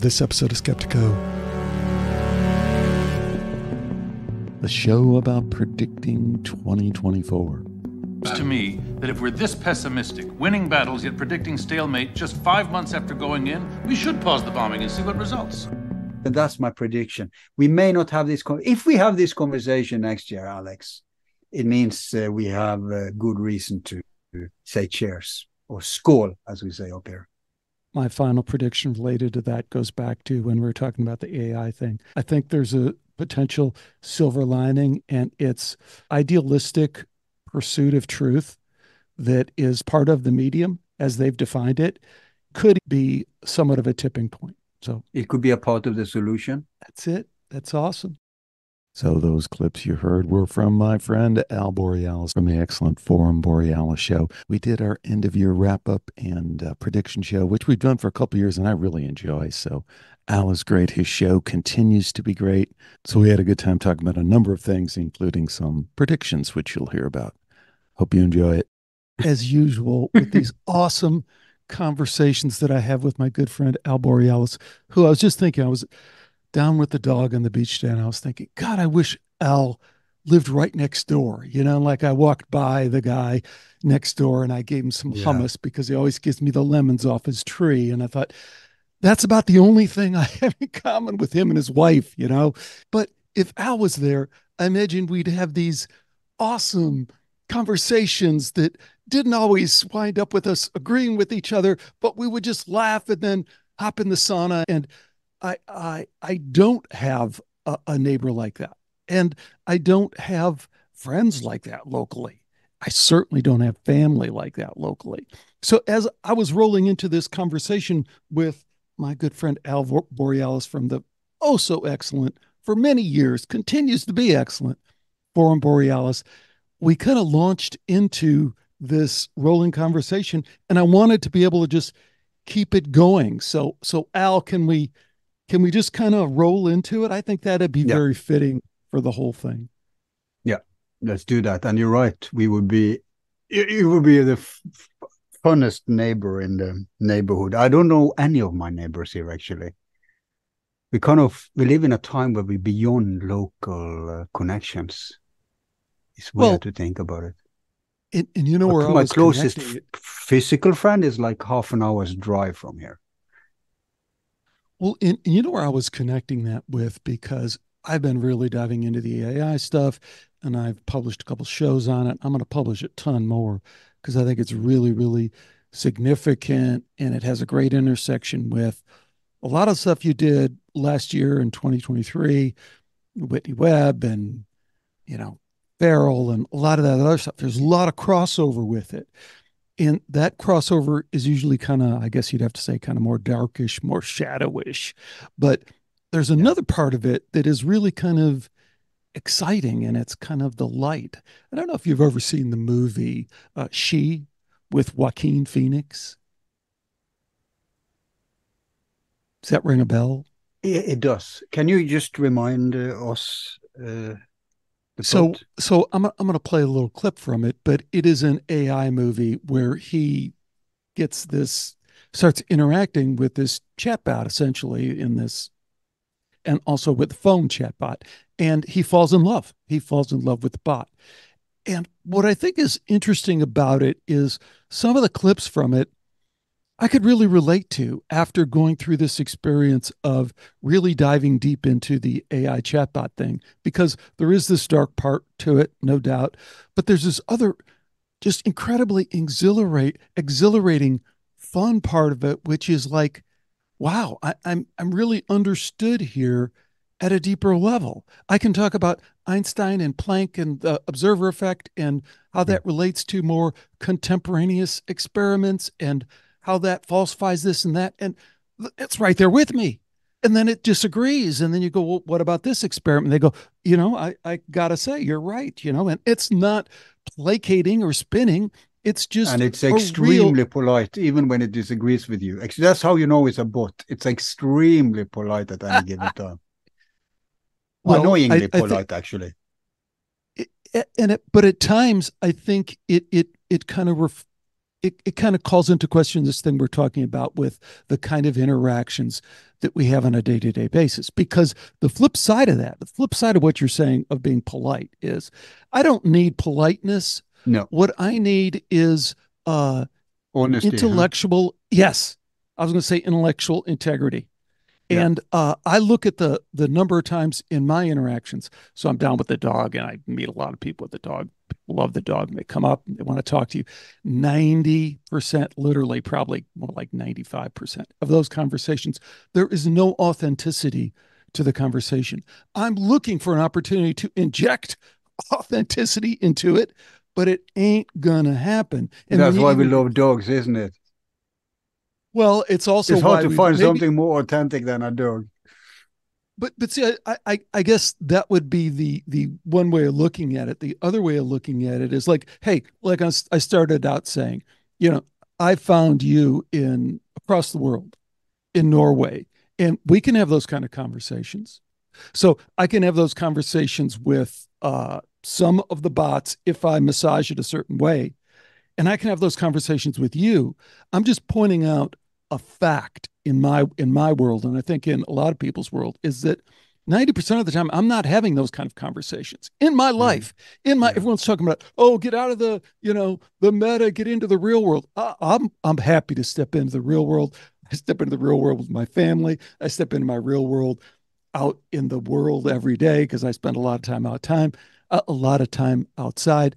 this episode of Skeptiko. The show about predicting 2024. to me that if we're this pessimistic, winning battles yet predicting stalemate just five months after going in, we should pause the bombing and see what results. And that's my prediction. We may not have this. Con- if we have this conversation next year, Alex, it means uh, we have a good reason to say cheers or skål, as we say up here. My final prediction related to that goes back to when we were talking about the AI thing. I think there's a potential silver lining, and it's idealistic pursuit of truth that is part of the medium as they've defined it could be somewhat of a tipping point. So it could be a part of the solution. That's it. That's awesome. So those clips you heard were from my friend Al Borealis from the excellent Forum Borealis show. We did our end of year wrap up and uh, prediction show, which we've done for a couple years, and I really enjoy. So Al is great. His show continues to be great. So we had a good time talking about a number of things, including some predictions, which you'll hear about. Hope you enjoy it. As usual, with these awesome conversations that I have with my good friend Al Borealis, who I was just thinking, I was down with the dog on the beach today, and I was thinking, God, I wish Al lived right next door. You know, like I walked by the guy next door and I gave him some yeah. hummus because he always gives me the lemons off his tree. And I thought, that's about the only thing I have in common with him and his wife, you know? But if Al was there, I imagine we'd have these awesome conversations that didn't always wind up with us agreeing with each other, but we would just laugh and then hop in the sauna. And I I I don't have a, a neighbor like that. And I don't have friends like that locally. I certainly don't have family like that locally. So as I was rolling into this conversation with my good friend Al Borealis from the oh so excellent for many years continues to be excellent Forum Borealis, we kind of launched into this rolling conversation and I wanted to be able to just keep it going. So so Al, can we can we just kind of roll into it? I think that'd be yeah. very fitting for the whole thing. Yeah, let's do that. And you're right. We would be you would be the f- funnest neighbor in the neighborhood. I don't know any of my neighbors here actually. We kind of we live in a time where we're beyond local uh, connections. It's weird well, to think about it. And, and you know but where my closest physical friend is like half an hour's drive from here. Well, and, and you know where I was connecting that with because I've been really diving into the AI stuff and I've published a couple shows on it. I'm going to publish a ton more because I think it's really, really significant and it has a great intersection with a lot of stuff you did last year in 2023, Whitney Webb and, you know, Farrell and a lot of that other stuff. There's a lot of crossover with it. And that crossover is usually kind of, I guess you'd have to say, kind of more darkish, more shadowish. But there's another part of it that is really kind of exciting and it's kind of the light. I don't know if you've ever seen the movie uh, She with Joaquin Phoenix. Does that ring a bell? It, it does. Can you just remind uh, us uh, so so I'm I'm going to play a little clip from it, but it is an AI movie where he gets this starts interacting with this chatbot essentially in this and also with the phone chatbot and he falls in love. He falls in love with the bot. And what I think is interesting about it is some of the clips from it I could really relate to after going through this experience of really diving deep into the AI chatbot thing, because there is this dark part to it, no doubt, but there's this other just incredibly exhilarate, exhilarating, fun part of it, which is like, wow, I, I'm I'm really understood here at a deeper level. I can talk about Einstein and Planck and the observer effect and how hmm. that relates to more contemporaneous experiments and how that falsifies this and that. And it's right there with me. And then it disagrees. And then you go, well, what about this experiment? They go, you know, I, I got to say, you're right, you know, and it's not placating or spinning. It's just and it's extremely real... polite, even when it disagrees with you. Actually, That's how you know it's a bot. It's extremely polite at any given time. Well, Annoyingly I, I polite, think, actually. It, and it, but at times, I think it it it kind of ref, it, it kind of calls into question this thing we're talking about with the kind of interactions that we have on a day-to-day basis because the flip side of that the flip side of what you're saying of being polite is i don't need politeness no what i need is uh honesty huh? intellectual yes i was going to say intellectual integrity Yeah. and uh, I look at the the number of times in my interactions. So I'm down with the dog, and I meet a lot of people with the dog. People love the dog, and they come up, and they want to talk to you. Ninety percent, literally, probably more like ninety five percent of those conversations, there is no authenticity to the conversation. I'm looking for an opportunity to inject authenticity into it, but it ain't gonna happen. And That's why we love dogs, isn't it? Well, it's also it's hard to find maybe- something more authentic than a dog. But but see, I, I I guess that would be the the one way of looking at it. The other way of looking at it is like, hey, like I started out saying, you know, I found you in across the world, in Norway, and we can have those kind of conversations. So I can have those conversations with uh, some of the bots if I massage it a certain way, and I can have those conversations with you. I'm just pointing out a fact in my in my world, and I think in a lot of people's world, is that 90% of the time I'm not having those kind of conversations in my mm-hmm. life. In my everyone's talking about, oh, get out of the, you know, the meta, get into the real world. I, I'm I'm happy to step into the real world. I step into the real world with my family. I step into my real world out in the world every day because I spend a lot of time out time, a, uh, a lot of time outside.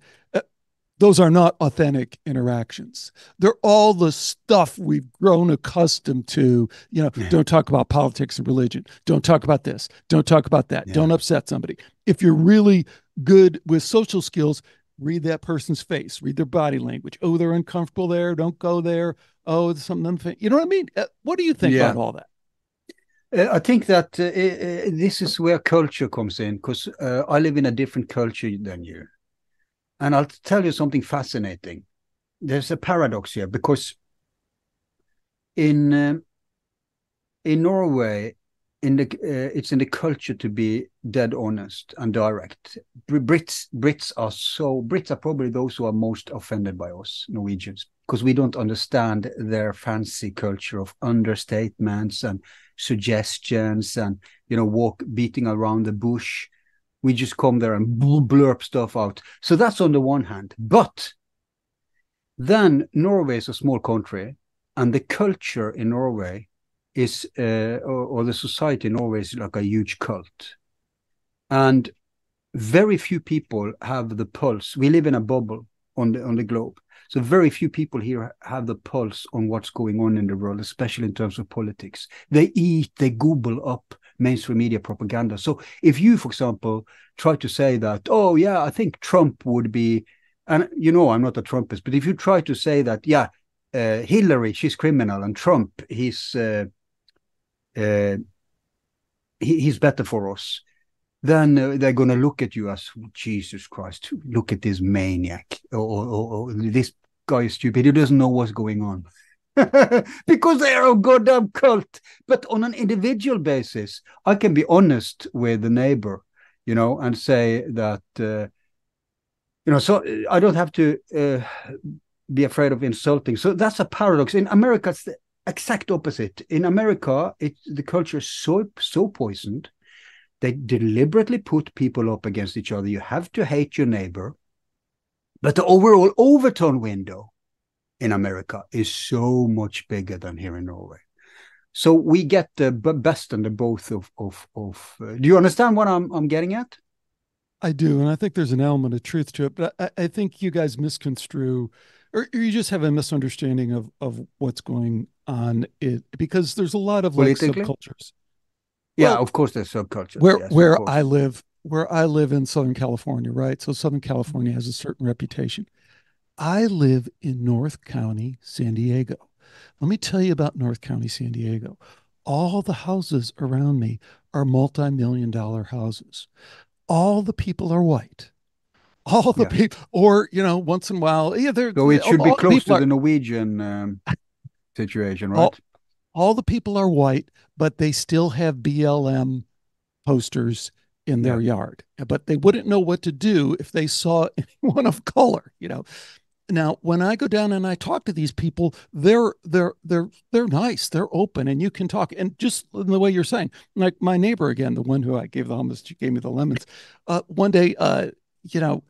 Those are not authentic interactions. They're all the stuff we've grown accustomed to. You know, Yeah. don't talk about politics and religion. Don't talk about this. Don't talk about that. Yeah. Don't upset somebody. If you're really good with social skills, read that person's face, read their body language. Oh, they're uncomfortable there. Don't go there. Oh, there's something unfa- You know what I mean? Uh, what do you think Yeah. about all that? Uh, I think that uh, uh, this is where culture comes in because uh, I live in a different culture than you. And I'll tell you something fascinating. There's a paradox here because in um, in Norway, in the uh, it's in the culture to be dead honest and direct. Br- Brits Brits are so Brits are probably those who are most offended by us Norwegians because we don't understand their fancy culture of understatements and suggestions and you know walk beating around the bush we just come there and bl- blurb stuff out. So that's on the one hand. But then norway is a small country and the culture in norway is uh, or, or the society in norway is like a huge cult. And very few people have the pulse. We live in a bubble on the on the globe. So very few people here have the pulse on what's going on in the world, especially in terms of politics. They eat, they gobble up mainstream media propaganda. So if you, for example, try to say that, oh yeah, I think Trump would be, and you know I'm not a Trumpist, but if you try to say that, yeah, uh, Hillary she's criminal and Trump he's uh, uh, he, he's better for us, then uh, they're going to look at you as Jesus Christ, look at this maniac, or, or, or, this guy is stupid. He doesn't know what's going on. because they are a goddamn cult. But on an individual basis, I can be honest with the neighbor, you know, and say that, uh, you know, so I don't have to uh, be afraid of insulting. So that's a paradox. In America, it's the exact opposite. In America, it, the culture is so so poisoned they deliberately put people up against each other. You have to hate your neighbor. But the overall Overton window in America is so much bigger than here in Norway. So we get the best and the both of of of. Uh, do you understand what I'm I'm getting at? I do, and I think there's an element of truth to it, but I, I think you guys misconstrue, or, or you just have a misunderstanding of of what's going on. It because there's a lot of like subcultures. Yeah, Well, of course there's subcultures. Where yes, where. I live, where I live in Southern California, right? So Southern California has a certain reputation. I live in North County, San Diego. Let me tell you about North County, San Diego. All the houses around me are multi-million dollar houses. All the people are white. All the Yeah. people, or you know, once in a while, yeah, they're so it should be all the close to are- the Norwegian um, situation, right? All- all the people are white, but they still have BLM posters in their yard. But they wouldn't know what to do if they saw anyone of color, you know. Now when I go down and I talk to these people, they're they're they're they're nice, they're open, and you can talk. And just in the way you're saying, like my neighbor again, the one who I gave the hummus, she gave me the lemons. Uh, one day, uh, you know,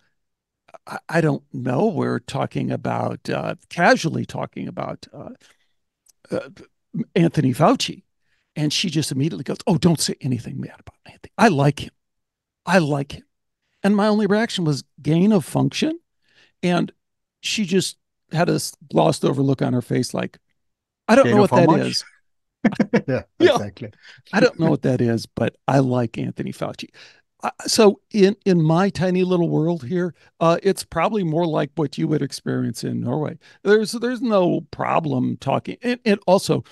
I, I, don't know. We're talking about uh, casually talking about uh, uh, Anthony Fauci, and she just immediately goes, "Oh, don't say anything bad about Anthony. I like him. I like him." And my only reaction was gain of function. And she just had a glossed over look on her face like, I don't know what that much? is. yeah, exactly. I don't know what that is, but I like Anthony Fauci. Uh, so in in my tiny little world here, uh, it's probably more like what you would experience in Norway. There's there's no problem talking, and, and also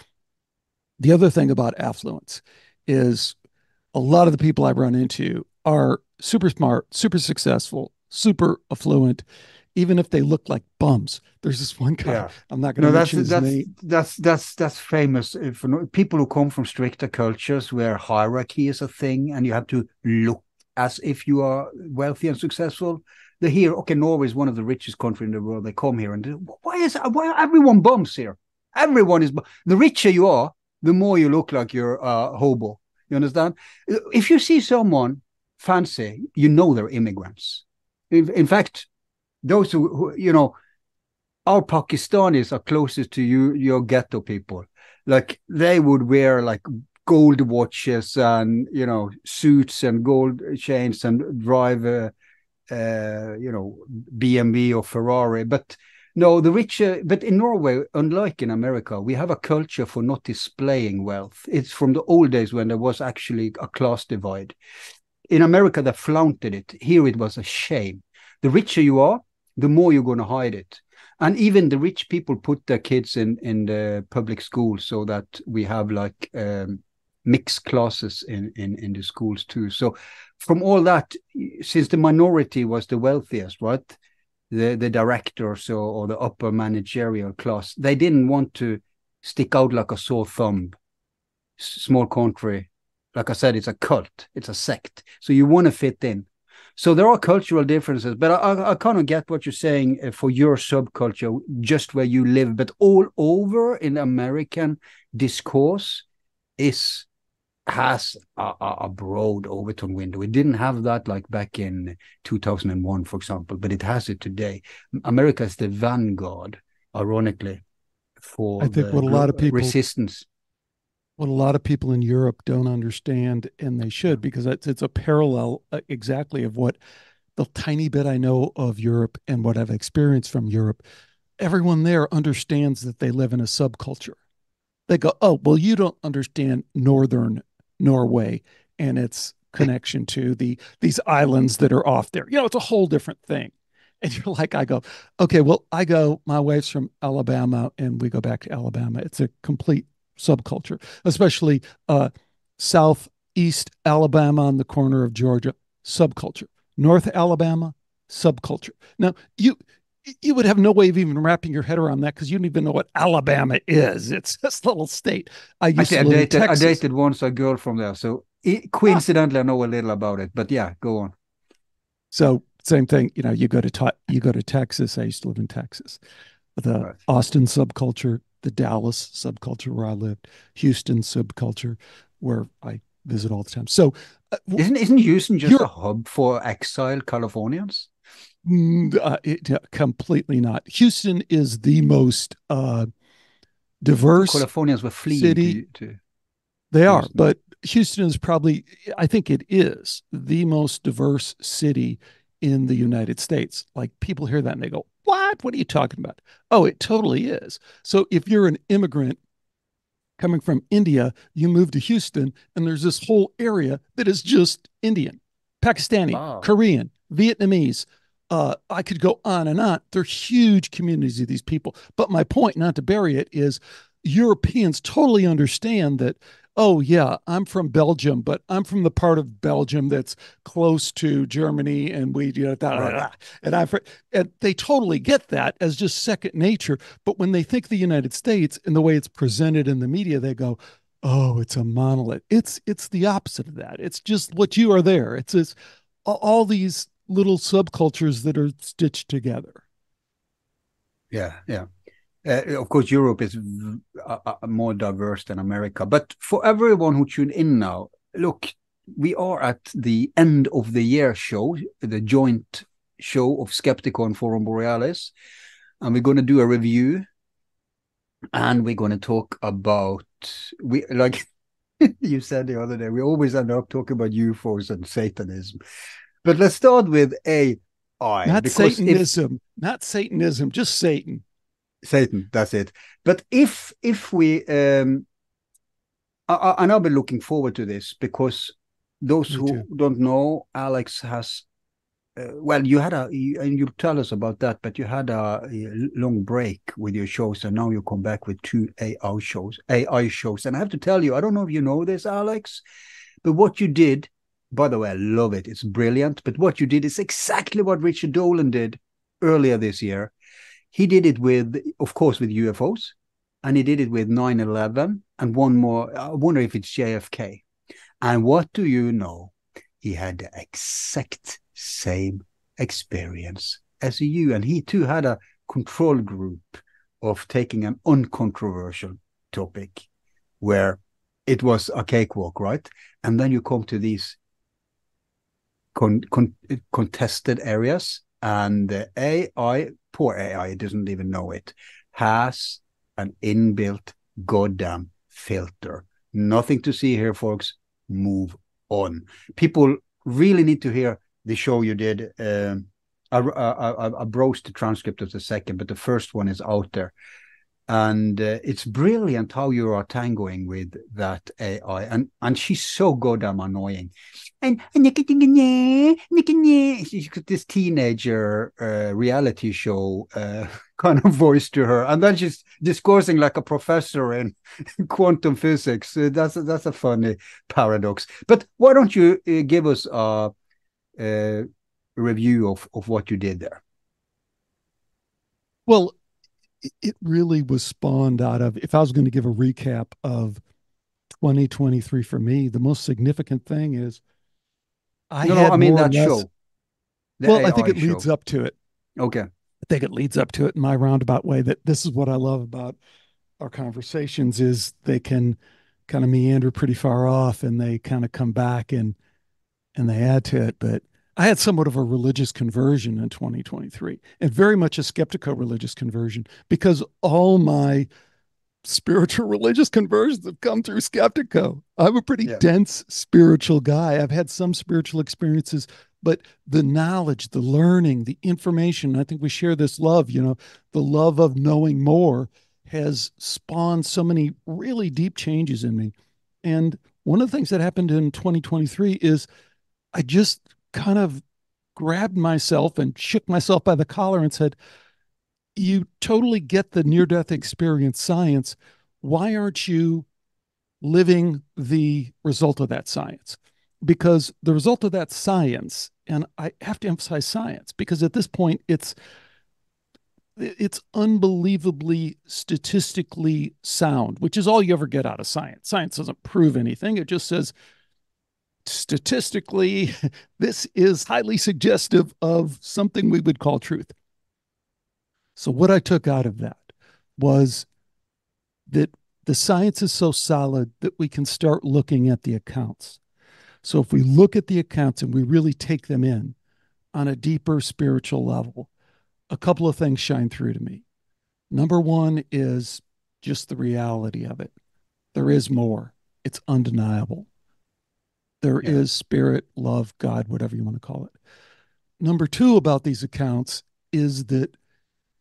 the other thing about affluence is a lot of the people I run into are super smart, super successful, super affluent, even if they look like bums. There's this one guy. Yeah. I'm not going to no, mention that's, his that's, name. That's that's that's famous. Uh, if people who come from stricter cultures where hierarchy is a thing, and you have to look as if you are wealthy and successful. They hear, okay, Norway is one of the richest countries in the world. They come here and why is why are everyone bums here? Everyone is the richer you are, the more you look like you're a hobo. You understand? Uh, if you see someone fancy, you know they're immigrants. In, in fact, those who, who, you know, our Pakistanis are closest to you, your ghetto people. Like they would wear like gold watches and you know suits and gold chains and drive a, uh, you know BMW or Ferrari. But no, the richer. But in Norway, unlike in America, we have a culture for not displaying wealth. It's from the old days when there was actually a class divide in America they flaunted it. Here it was a shame. The richer you are, the more you're going to hide it. And even the rich people put their kids in in the public schools so that we have like um, mixed classes in, in in the schools too. So from all that, since the minority was the wealthiest, right? The the directors or, or the upper managerial class, they didn't want to stick out like a sore thumb. Small country, like I said, it's a cult, it's a sect. So you want to fit in. So there are cultural differences, but I, I kind of get what you're saying uh, for your subculture, just where you live. But all over in American discourse is has a, a, broad Overton window. It didn't have that like back in 2001, for example, but it has it today. America is the vanguard, ironically, for I think what a lot of people resistance what a lot of people in Europe don't understand, and they should, because it's, it's a parallel uh, exactly of what the tiny bit I know of Europe and what I've experienced from Europe. Everyone there understands that they live in a subculture. They go, oh, well, you don't understand Northern Norway and its connection to the these islands that are off there. You know, it's a whole different thing. And you're like, I go, okay, well, I go, my wife's from Alabama and we go back to Alabama. It's a complete subculture, especially uh, southeast Alabama on the corner of Georgia, subculture. North Alabama, subculture. Now, you you would have no way of even wrapping your head around that because you don't even know what Alabama is. It's this little state. I used I, to I dated, I dated once a girl from there, so it, coincidentally. I know a little about it. But yeah, go on. So same thing. You know, you go to you go to Texas. I used to live in Texas. The right. Austin subculture, the Dallas subculture where I lived, Houston subculture where I visit all the time. So, uh, isn't isn't Houston just a hub for exiled Californians? Mm, uh, it, uh, completely not. Houston is the most uh, diverse. Californians were fleeing city. To, to they Houston. are, but Houston is probably, I think it is the most diverse city in the United States. Like people hear that and they go, what? What are you talking about? Oh, it totally is. So if you're an immigrant coming from India, you move to Houston, and there's this whole area that is just Indian, Pakistani, wow. Korean, Vietnamese. Uh, I could go on and on. They're huge communities of these people. But my point, not to bury it, is Europeans totally understand that oh yeah i'm from belgium but i'm from the part of belgium that's close to germany and we you know da, da, da, and i and they totally get that as just second nature but when they think the united states and the way it's presented in the media they go oh it's a monolith. It's it's the opposite of that. It's just what you are there. It's this all these little subcultures that are stitched together. Yeah, yeah. Uh, of course, Europe is uh, more diverse than America. But for everyone who tuned in now, look, we are at the end of the year show, the joint show of Skeptiko and Forum Borealis, and we're going to do a review, and we're going to talk about we like you said the other day. We always end up talking about UFOs and Satanism, but let's start with AI. Not Satanism, if, not Satanism, just Satan. Satan, that's it. But if if we um I, and I've been looking forward to this because those Me who too. don't know, Alex has uh, well, you had a you, and you tell us about that, but you had a, a, long break with your shows, and now you come back with two AI shows, AI shows. And I have to tell you, I don't know if you know this, Alex, but what you did, by the way, I love it. It's brilliant. But what you did is exactly what Richard Dolan did earlier this year. He did it with, of course, with UFOs, and he did it with 9 11 and one more. I wonder if it's JFK. And what do you know? He had the exact same experience as you. And he too had a control group of taking an uncontroversial topic where it was a cakewalk, right? And then you come to these con- con- contested areas, and AI poor AI doesn't even know it, has an inbuilt goddamn filter. Nothing to see here, folks. Move on. People really need to hear the show you did. Um, I, I, I, browsed the transcript of the second, but the first one is out there and uh, it's brilliant how you are tangoing with that AI, and and she's so goddamn annoying. And, and she's got this teenager uh, reality show uh, kind of voice to her, and then she's discoursing like a professor in quantum physics. Uh, that's a, that's a funny paradox. But why don't you uh, give us a, a review of of what you did there? Well, it really was spawned out of if i was going to give a recap of 2023 for me the most significant thing is i no, no i mean that less, show well AI i think it show. leads up to it. Okay. I think it leads up to it in my roundabout way that this is what i love about our conversations is they can kind of meander pretty far off and they kind of come back and and they add to it but I had somewhat of a religious conversion in 2023 and very much a skeptical religious conversion because all my spiritual religious conversions have come through Skeptiko. I'm a pretty yeah. dense spiritual guy. I've had some spiritual experiences, but the knowledge, the learning, the information, I think we share this love, you know, the love of knowing more has spawned so many really deep changes in me. And one of the things that happened in 2023 is I just kind of grabbed myself and shook myself by the collar and said, You totally get the near death experience science. Why aren't you living the result of that science? Because the result of that science, and I have to emphasize science, because at this point it's it's unbelievably statistically sound, which is all you ever get out of science. Science doesn't prove anything. It just says statistically, this is highly suggestive of something we would call truth. So, what I took out of that was that the science is so solid that we can start looking at the accounts. So, if we look at the accounts and we really take them in on a deeper spiritual level, a couple of things shine through to me. Number one is just the reality of it. There is more, it's undeniable. There yeah. is spirit, love, God, whatever you want to call it. Number two about these accounts is that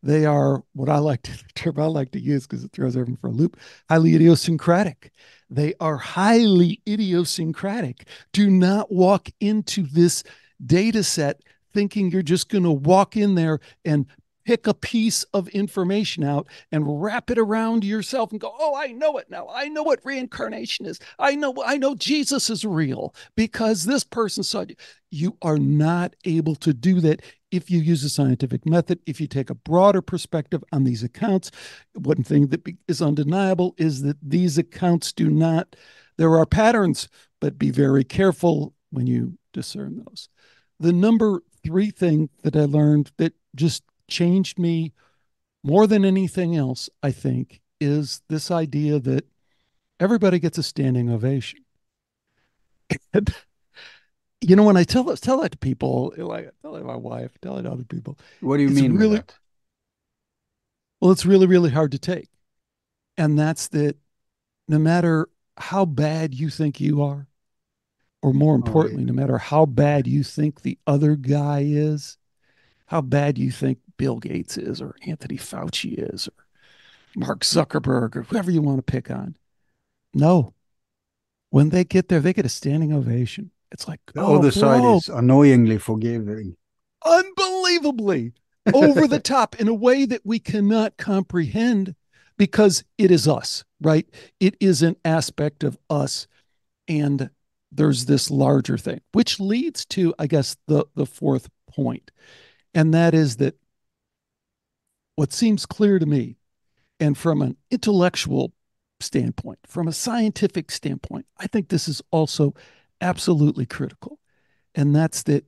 they are what I like to term I like to use because it throws everyone for a loop, highly idiosyncratic. They are highly idiosyncratic. Do not walk into this data set thinking you're just going to walk in there and pick a piece of information out and wrap it around yourself and go, "Oh, I know it now. I know what reincarnation is. I know I know Jesus is real because this person saw you." You are not able to do that if you use a scientific method, if you take a broader perspective on these accounts. One thing that is undeniable is that these accounts do not there are patterns, but be very careful when you discern those. The number 3 thing that I learned that just changed me more than anything else, I think, is this idea that everybody gets a standing ovation. And, you know, when I tell tell that to people, like tell it to my wife, tell it to other people. What do you mean really? Well, it's really, really hard to take. And that's that no matter how bad you think you are, or more importantly, oh, yeah. no matter how bad you think the other guy is, how bad you think Bill Gates is, or Anthony Fauci is, or Mark Zuckerberg, or whoever you want to pick on. No. When they get there, they get a standing ovation. It's like the oh, other side is annoyingly forgiving. Unbelievably over the top in a way that we cannot comprehend because it is us, right? It is an aspect of us. And there's this larger thing, which leads to, I guess, the, the fourth point. And that is that what seems clear to me, and from an intellectual standpoint, from a scientific standpoint, I think this is also absolutely critical. And that's that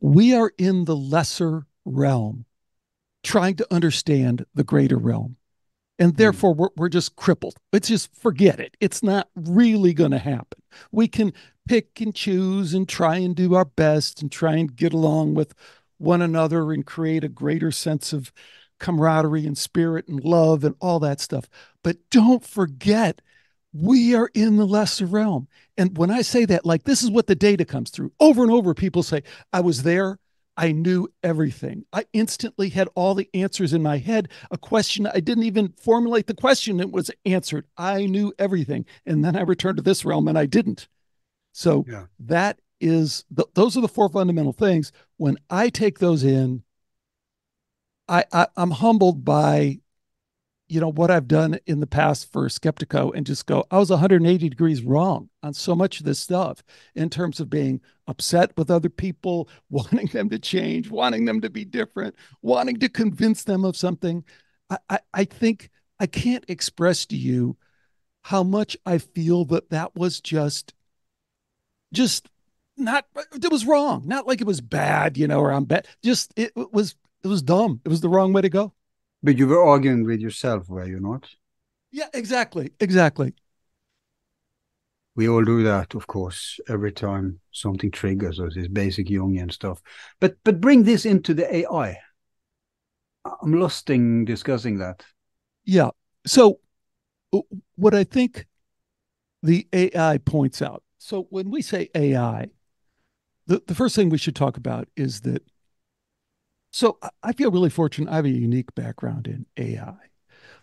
we are in the lesser realm trying to understand the greater realm. And hmm. therefore, we're, we're just crippled. Let's just forget it. It's not really going to happen. We can pick and choose and try and do our best and try and get along with one another and create a greater sense of camaraderie and spirit and love and all that stuff. But don't forget, we are in the lesser realm. And when I say that, like this is what the data comes through over and over, people say, I was there. I knew everything. I instantly had all the answers in my head. A question, I didn't even formulate the question, it was answered. I knew everything. And then I returned to this realm and I didn't. So yeah. that is, th- those are the four fundamental things. When I take those in, I, I I'm humbled by you know what I've done in the past for Skeptiko, and just go, I was 180 degrees wrong on so much of this stuff in terms of being upset with other people, wanting them to change, wanting them to be different, wanting to convince them of something. I, I, I think I can't express to you how much I feel that that was just, just not, it was wrong. Not like it was bad, you know, or I'm bad. Just it, it was, it was dumb. It was the wrong way to go. But you were arguing with yourself, were you not? Yeah, exactly. Exactly. We all do that, of course, every time something triggers us, this basic Jungian stuff. But but bring this into the AI. I'm lost in discussing that. Yeah. So uh, what I think the AI points out. So when we say AI, the, the first thing we should talk about is that so I feel really fortunate. I have a unique background in AI.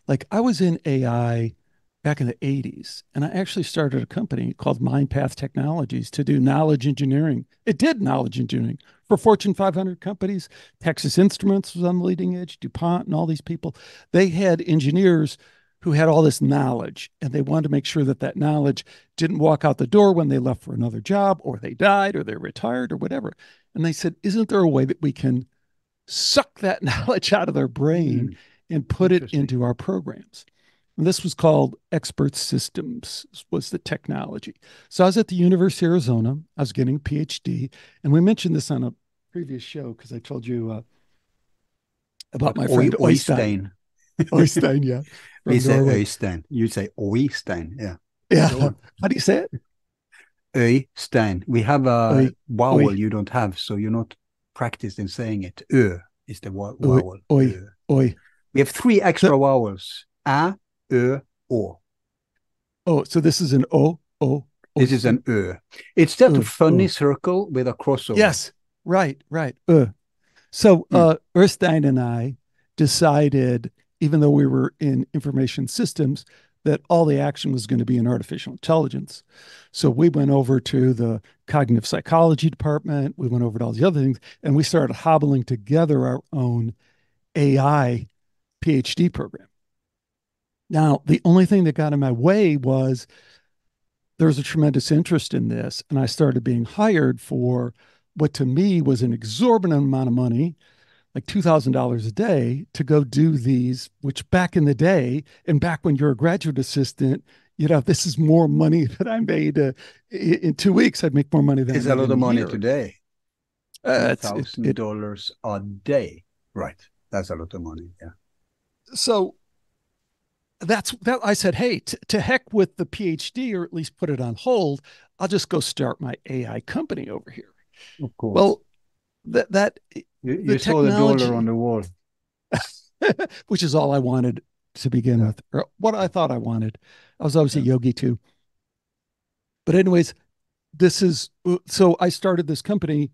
Like I was in AI back in the 80s, and I actually started a company called MindPath Technologies to do knowledge engineering. It did knowledge engineering for Fortune 500 companies. Texas Instruments was on the leading edge, DuPont, and all these people. They had engineers who had all this knowledge, and they wanted to make sure that that knowledge didn't walk out the door when they left for another job, or they died, or they retired, or whatever. And they said, Isn't there a way that we can suck that knowledge out of their brain mm. and put it into our programs. And this was called Expert Systems was the technology. So I was at the University of Arizona. I was getting a PhD, and we mentioned this on a previous show because I told you uh, about my friend Oystein. Oystein, yeah. We say Oystein. You say Oystein, yeah. Yeah. How do you say it? Oystein. We have a vowel you don't have, so you're not practiced in saying it. Ö is the vowel. Oi, oi. We have three extra so, vowels. A, Ö, O. Oh, so this is an O, O. This is an Ö. It's that ö, funny circle with a crossover. Yes, right, right. Ö. So mm. uh, Oystein and I decided, even though we were in information systems, that all the action was going to be in artificial intelligence. So we went over to the cognitive psychology department. We went over to all the other things, and we started hobbling together our own AI PhD program. Now, the only thing that got in my way was there was a tremendous interest in this, and I started being hired for what to me was an exorbitant amount of money like $2,000 a day to go do these, which back in the day, and back when you're a graduate assistant, you know, this is more money that I made uh, in two weeks. I'd make more money than is a lot of money year. today. Uh, thousand dollars a day, right? That's a lot of money. Yeah. so that's that I said, hey, t- to heck with the PhD or at least put it on hold. I'll just go start my AI company over here. Of course. Well, that that you, you the saw the dollar on the wall, which is all I wanted to begin yeah. with, or what I thought I wanted. I was always yeah. a yogi too. But anyways, this is uh, so I started this company,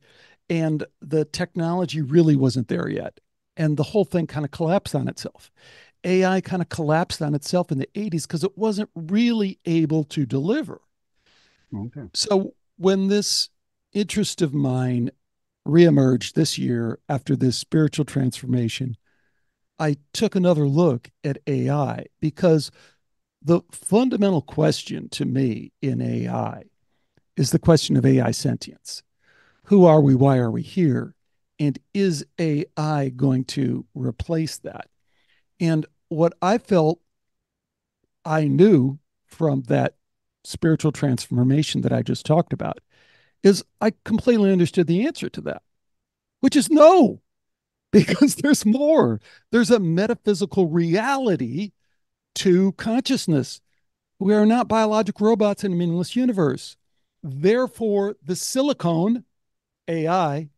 and the technology really wasn't there yet, and the whole thing kind of collapsed on itself. AI kind of collapsed on itself in the 80s because it wasn't really able to deliver. Okay. So when this interest of mine reemerged this year after this spiritual transformation, I took another look at AI because the fundamental question to me in AI is the question of AI sentience. Who are we? Why are we here? And is AI going to replace that? And what I felt I knew from that spiritual transformation that I just talked about is I completely understood the answer to that, which is no, because there's more. There's a metaphysical reality to consciousness. We are not biologic robots in a meaningless universe. Therefore, the silicone AI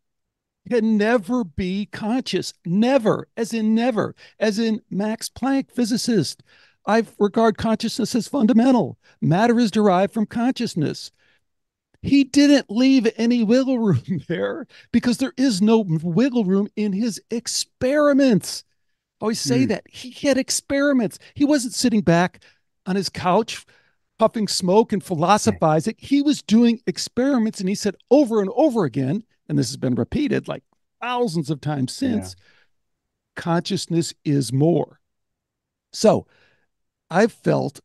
can never be conscious. Never, as in never, as in Max Planck, physicist. I regard consciousness as fundamental. Matter is derived from consciousness. He didn't leave any wiggle room there because there is no wiggle room in his experiments. I always say mm. that he had experiments. He wasn't sitting back on his couch puffing smoke and philosophizing. He was doing experiments, and he said over and over again and this has been repeated like thousands of times since, yeah. consciousness is more. So I felt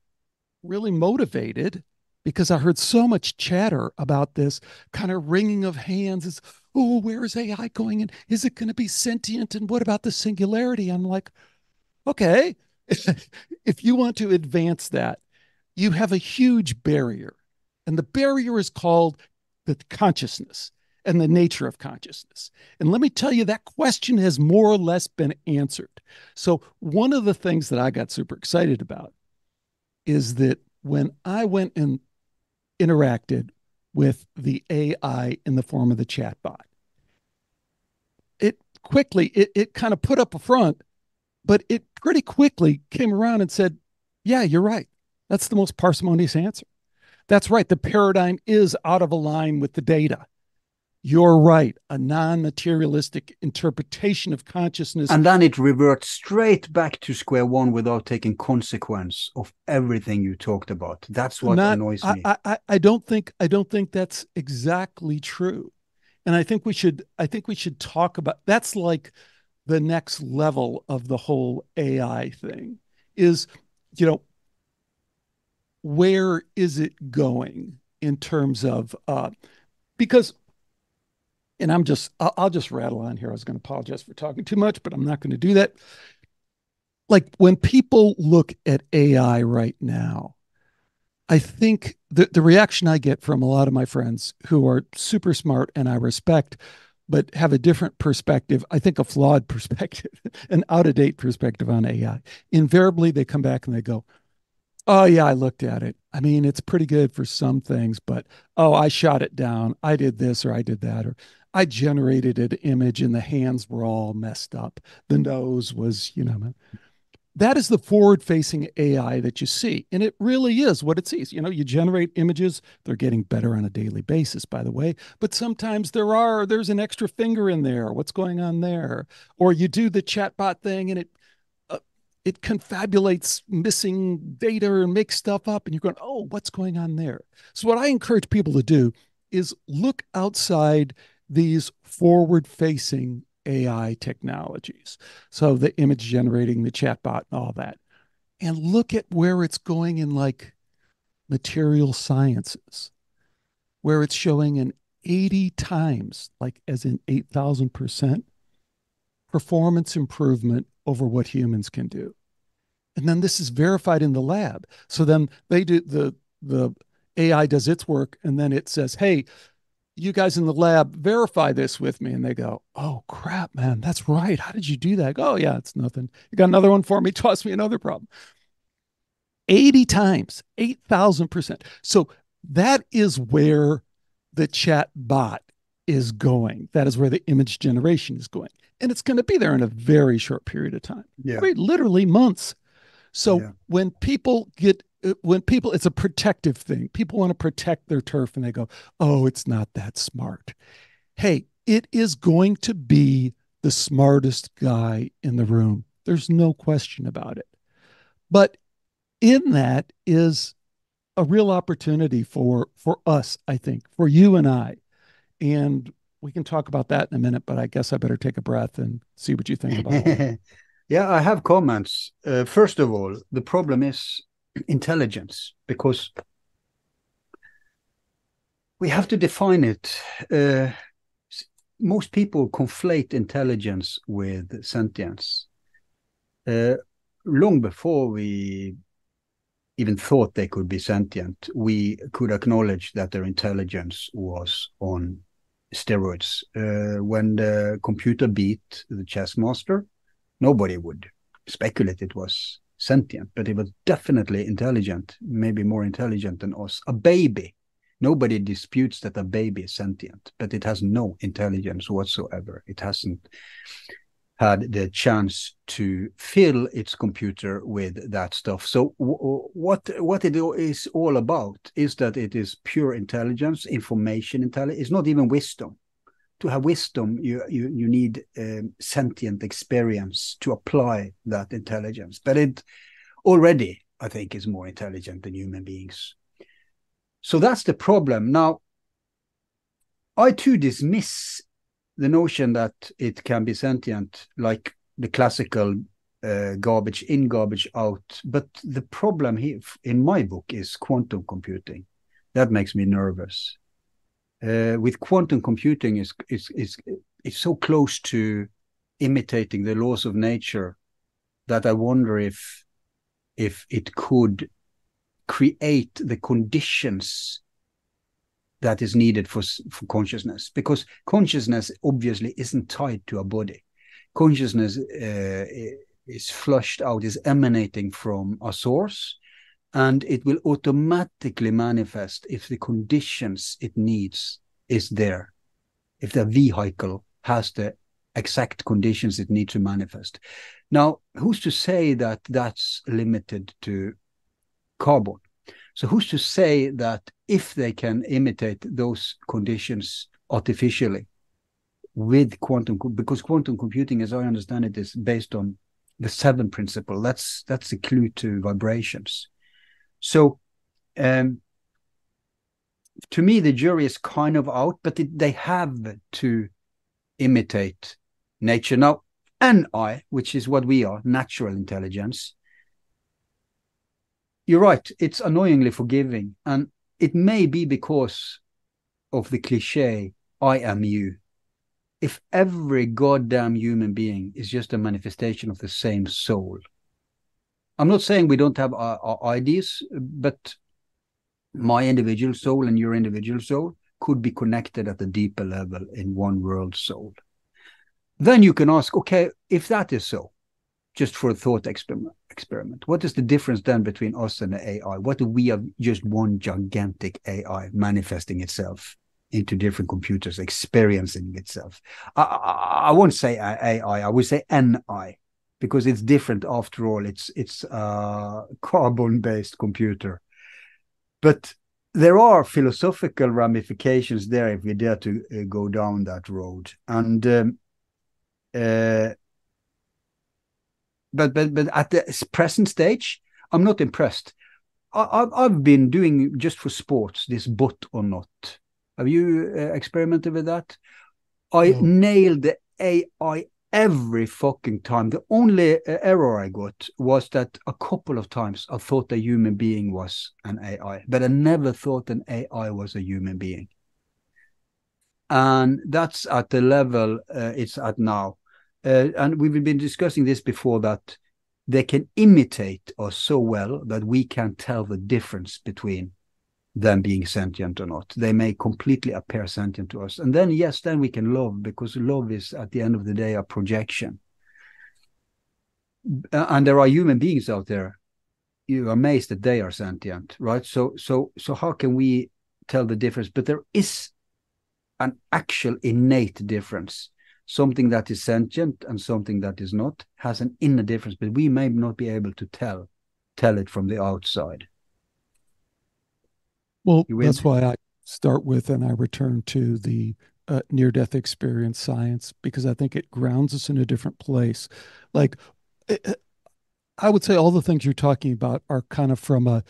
really motivated because I heard so much chatter about this kind of wringing of hands. Is oh, where is AI going? And is it going to be sentient? And what about the singularity? I'm like, okay, if you want to advance that, you have a huge barrier. And the barrier is called the consciousness and the nature of consciousness? And let me tell you, that question has more or less been answered. So, one of the things that I got super excited about is that when I went and interacted with the AI in the form of the chatbot, it quickly, it, it kind of put up a front, but it pretty quickly came around and said, Yeah, you're right. That's the most parsimonious answer. That's right. The paradigm is out of line with the data. You're right. A non materialistic interpretation of consciousness. And then it reverts straight back to square one without taking consequence of everything you talked about. That's what Not, annoys me. I, I, I don't think I don't think that's exactly true. And I think we should I think we should talk about that's like the next level of the whole AI thing is, you know, where is it going in terms of uh because and I'm just, I'll, I'll just rattle on here. I was going to apologize for talking too much, but I'm not going to do that. Like when people look at AI right now, I think the, the reaction I get from a lot of my friends who are super smart and I respect, but have a different perspective, I think a flawed perspective, an out of date perspective on AI. Invariably, they come back and they go, Oh, yeah, I looked at it. I mean, it's pretty good for some things, but oh, I shot it down. I did this or I did that. Or I generated an image and the hands were all messed up. The nose was, you know, that is the forward facing AI that you see. And it really is what it sees. You know, you generate images, they're getting better on a daily basis, by the way. But sometimes there are, there's an extra finger in there. What's going on there? Or you do the chatbot thing and it, uh, it confabulates missing data and makes stuff up and you're going, oh, what's going on there? So, what I encourage people to do is look outside these forward facing AI technologies. So the image generating, the chatbot, and all that. And look at where it's going in like material sciences, where it's showing an 80 times, like as in 8,000% performance improvement over what humans can do. And then this is verified in the lab. So then they do the the AI does its work and then it says, hey, you guys in the lab verify this with me. And they go, Oh crap, man, that's right. How did you do that? Go, oh, yeah, it's nothing. You got another one for me? Toss me another problem. 80 times, 8,000%. So that is where the chat bot is going. That is where the image generation is going. And it's going to be there in a very short period of time. Yeah. I mean, literally months. So Yeah. when people get, when people, it's a protective thing. People want to protect their turf and they go, oh, it's not that smart. Hey, it is going to be the smartest guy in the room. There's no question about it. But in that is a real opportunity for for us, I think, for you and I. And we can talk about that in a minute, but I guess I better take a breath and see what you think about it. yeah, I have comments. Uh, first of all, the problem is intelligence because we have to define it. Uh, most people conflate intelligence with sentience. Uh, long before we even thought they could be sentient, we could acknowledge that their intelligence was on steroids. Uh, when the computer beat the chess master, nobody would speculate it was sentient, but it was definitely intelligent, maybe more intelligent than us. A baby, nobody disputes that a baby is sentient, but it has no intelligence whatsoever. It hasn't had the chance to fill its computer with that stuff. So what what it is all about is that it is pure intelligence, information intelligence. It's not even wisdom. To have wisdom, you you you need um, sentient experience to apply that intelligence. But it already, I think, is more intelligent than human beings. So that's the problem. Now, I too dismiss the notion that it can be sentient, like the classical uh, garbage in, garbage out. But the problem here, in my book, is quantum computing. That makes me nervous. Uh, with quantum computing, is is is it's so close to imitating the laws of nature that I wonder if if it could create the conditions that is needed for for consciousness. Because consciousness obviously isn't tied to a body. Consciousness uh, is flushed out is emanating from a source and it will automatically manifest if the conditions it needs is there if the vehicle has the exact conditions it needs to manifest now who's to say that that's limited to carbon so who's to say that if they can imitate those conditions artificially with quantum, because quantum computing, as I understand it, is based on the seven principle. That's that's the clue to vibrations. So, um, to me, the jury is kind of out, but they have to imitate nature. Now, NI, which is what we are, natural intelligence, you're right. It's annoyingly forgiving. And it may be because of the cliche, I am you. If every goddamn human being is just a manifestation of the same soul, I'm not saying we don't have our, our ideas, but my individual soul and your individual soul could be connected at a deeper level in one world soul. Then you can ask, okay, if that is so, just for a thought experiment, experiment. What is the difference then between us and the AI? What do we have just one gigantic AI manifesting itself into different computers, experiencing itself? I, I, I won't say AI, I would say NI, because it's different after all. It's it's a carbon-based computer. But there are philosophical ramifications there if we dare to uh, go down that road. And um, uh, but but but at the present stage, I'm not impressed. I, I've been doing just for sports this bot or not. Have you uh, experimented with that? I No. nailed the AI every fucking time. The only uh, error I got was that a couple of times I thought a human being was an AI, but I never thought an AI was a human being. And that's at the level uh, it's at now. Uh, and we've been discussing this before that they can imitate us so well that we can tell the difference between them being sentient or not. They may completely appear sentient to us. And then, yes, then we can love because love is at the end of the day a projection. And there are human beings out there. You're amazed that they are sentient, right? So, so, so how can we tell the difference? But there is an actual innate difference. Something that is sentient and something that is not has an inner difference, but we may not be able to tell tell it from the outside. Well, that's why I start with and I return to the uh, near death experience science because I think it grounds us in a different place. Like, it, eh, eh, I would say all the things you're talking about are kind of from a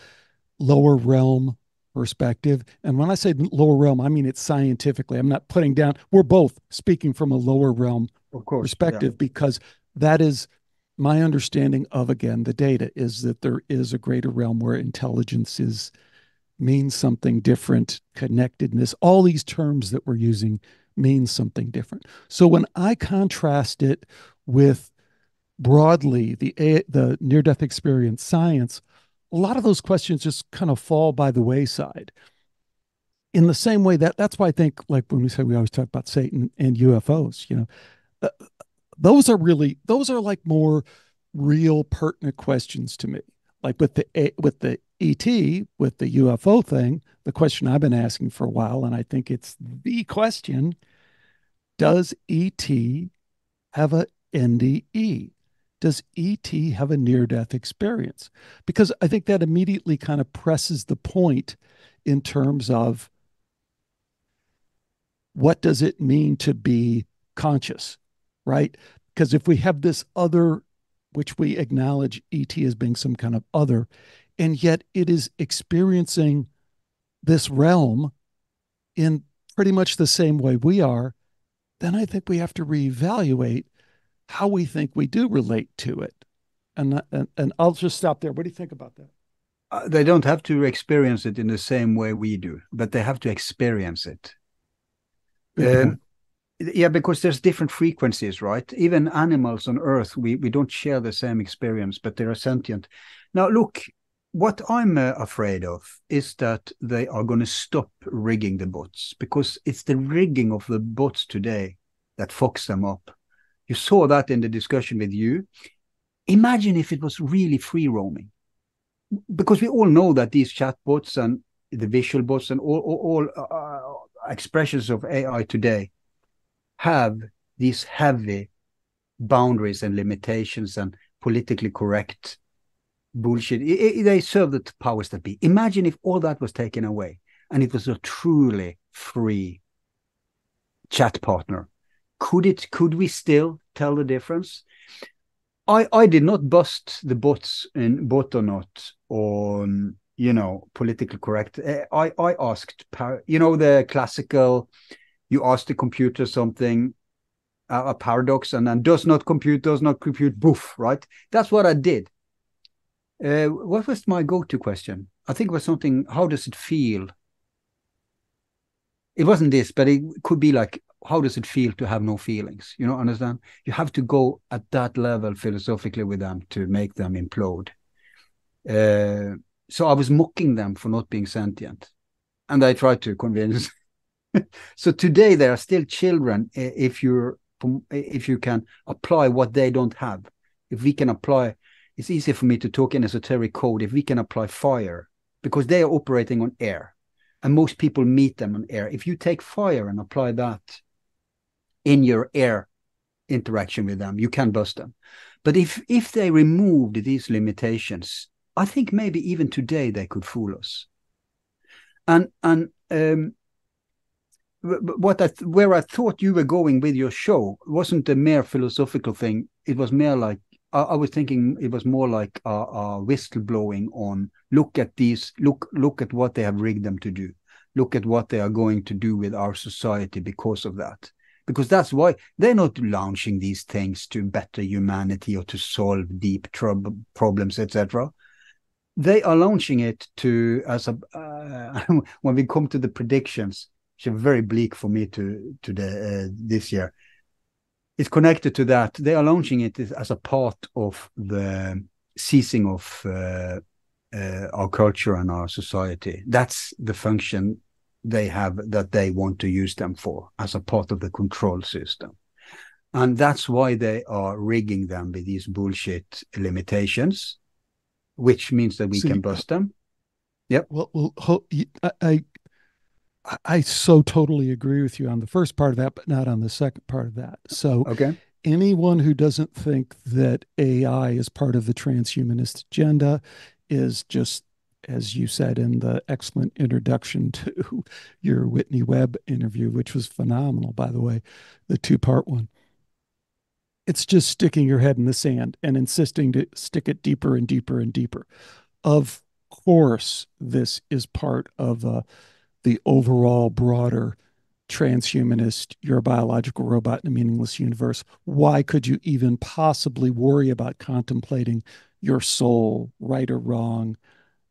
lower realm perspective. And when I say lower realm, I mean it scientifically. I'm not putting down, we're both speaking from a lower realm of course, perspective yeah. because that is my understanding of, again, the data is that there is a greater realm where intelligence is means something different, connectedness, all these terms that we're using mean something different. So when I contrast it with broadly the the near death experience science, a lot of those questions just kind of fall by the wayside. In the same way that that's why I think like when we say we always talk about Satan and UFOs, you know, uh, those are really those are like more real pertinent questions to me. Like with the with the ET with the UFO thing, the question I've been asking for a while, and I think it's the question: Does ET have a NDE? does ET have a near death experience? Because I think that immediately kind of presses the point in terms of what does it mean to be conscious, right? Because if we have this other, which we acknowledge ET as being some kind of other, and yet it is experiencing this realm in pretty much the same way we are, then I think we have to reevaluate how we think we do relate to it. And, and, and I'll just stop there. What do you think about that? Uh, they don't have to experience it in the same way we do, but they have to experience it. Um, yeah, because there's different frequencies, right? Even animals on Earth, we, we don't share the same experience, but they are sentient. Now, look, what I'm uh, afraid of is that they are going to stop rigging the bots because it's the rigging of the bots today that fucks them up. You saw that in the discussion with you. Imagine if it was really free roaming. Because we all know that these chatbots and the visual bots and all, all, all uh, expressions of AI today have these heavy boundaries and limitations and politically correct bullshit. It, it, they serve the powers that be. Imagine if all that was taken away and it was a truly free chat partner. Could it? Could we still tell the difference. I I did not bust the bots in bot or not on you know politically correct. Eh, I I asked you know the classical, you ask the computer something, a paradox, and then does not compute, does not compute, boof, right? That's what I did. Uh, what was my go-to question? I think it was something. How does it feel? It wasn't this, but it could be like, how does it feel to have no feelings? You know, understand? You have to go at that level philosophically with them to make them implode. Uh, so I was mocking them for not being sentient, and I tried to convince. so today they are still children if you're if you can apply what they don't have. If we can apply, it's easier for me to talk in esoteric code. If we can apply fire, because they are operating on air, and most people meet them on air. If you take fire and apply that in your air interaction with them. You can bust them. But if if they removed these limitations, I think maybe even today they could fool us. And and um, what I where I thought you were going with your show wasn't a mere philosophical thing. It was more like I, was thinking it was more like a, a whistle blowing on look at these look look at what they have rigged them to do. Look at what they are going to do with our society because of that because that's why they're not launching these things to better humanity or to solve deep trouble problems etc they are launching it to as a uh, when we come to the predictions which are very bleak for me to to the uh, this year it's connected to that they are launching it as a part of the ceasing of uh, uh, our culture and our society. That's the function they have that they want to use them for as a part of the control system. And that's why they are rigging them with these bullshit limitations, which means that we can bust them. Yep. Well, well, I, I, I so totally agree with you on the first part of that, but not on the second part of that. So, okay. Anyone who doesn't think that AI is part of the transhumanist agenda is just as you said in the excellent introduction to your Whitney Webb interview, which was phenomenal, by the way, the two part one. It's just sticking your head in the sand and insisting to stick it deeper and deeper and deeper. Of course, this is part of uh, the overall broader transhumanist, you're a biological robot in a meaningless universe. Why could you even possibly worry about contemplating your soul, right or wrong?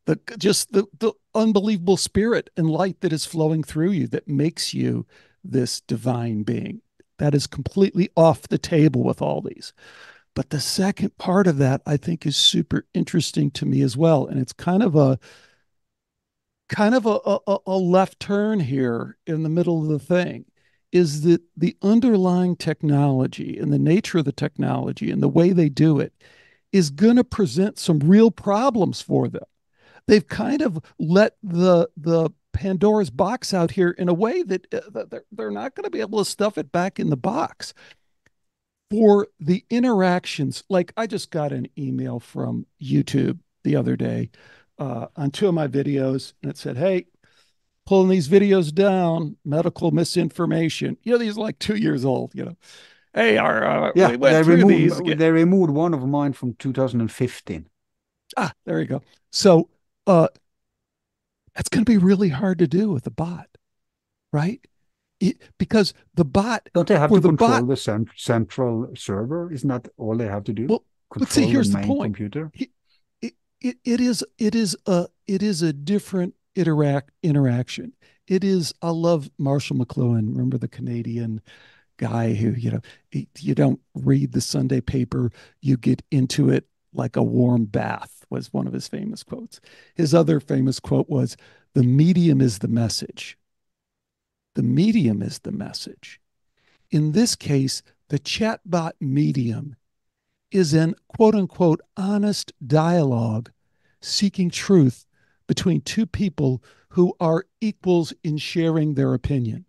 The just the the unbelievable spirit and light that is flowing through you that makes you this divine being. That is completely off the table with all these. But the second part of that I think is super interesting to me as well. And it's kind of a kind of a, a, a left turn here in the middle of the thing is that the underlying technology and the nature of the technology and the way they do it is going to present some real problems for them. They've kind of let the the Pandora's box out here in a way that uh, they're, they're not going to be able to stuff it back in the box. For the interactions, like I just got an email from YouTube the other day uh, on two of my videos, and it said, "Hey, pulling these videos down, medical misinformation." You know, these are like two years old. You know, hey, our uh, yeah, we they removed these. they removed one of mine from 2015. Ah, there you go. So, uh, that's going to be really hard to do with a bot, right? It, because the bot don't they have to the control bot, the cent- central server? Isn't that all they have to do? Well, control but see, here's the, the point. Computer. He, it, it is it is a it is a different interact interaction. It is I love Marshall McLuhan. Remember the Canadian guy who you know you don't read the Sunday paper, you get into it like a warm bath was one of his famous quotes. His other famous quote was the medium is the message. The medium is the message. In this case, the chatbot medium is an quote unquote honest dialogue seeking truth between two people who are equals in sharing their opinion.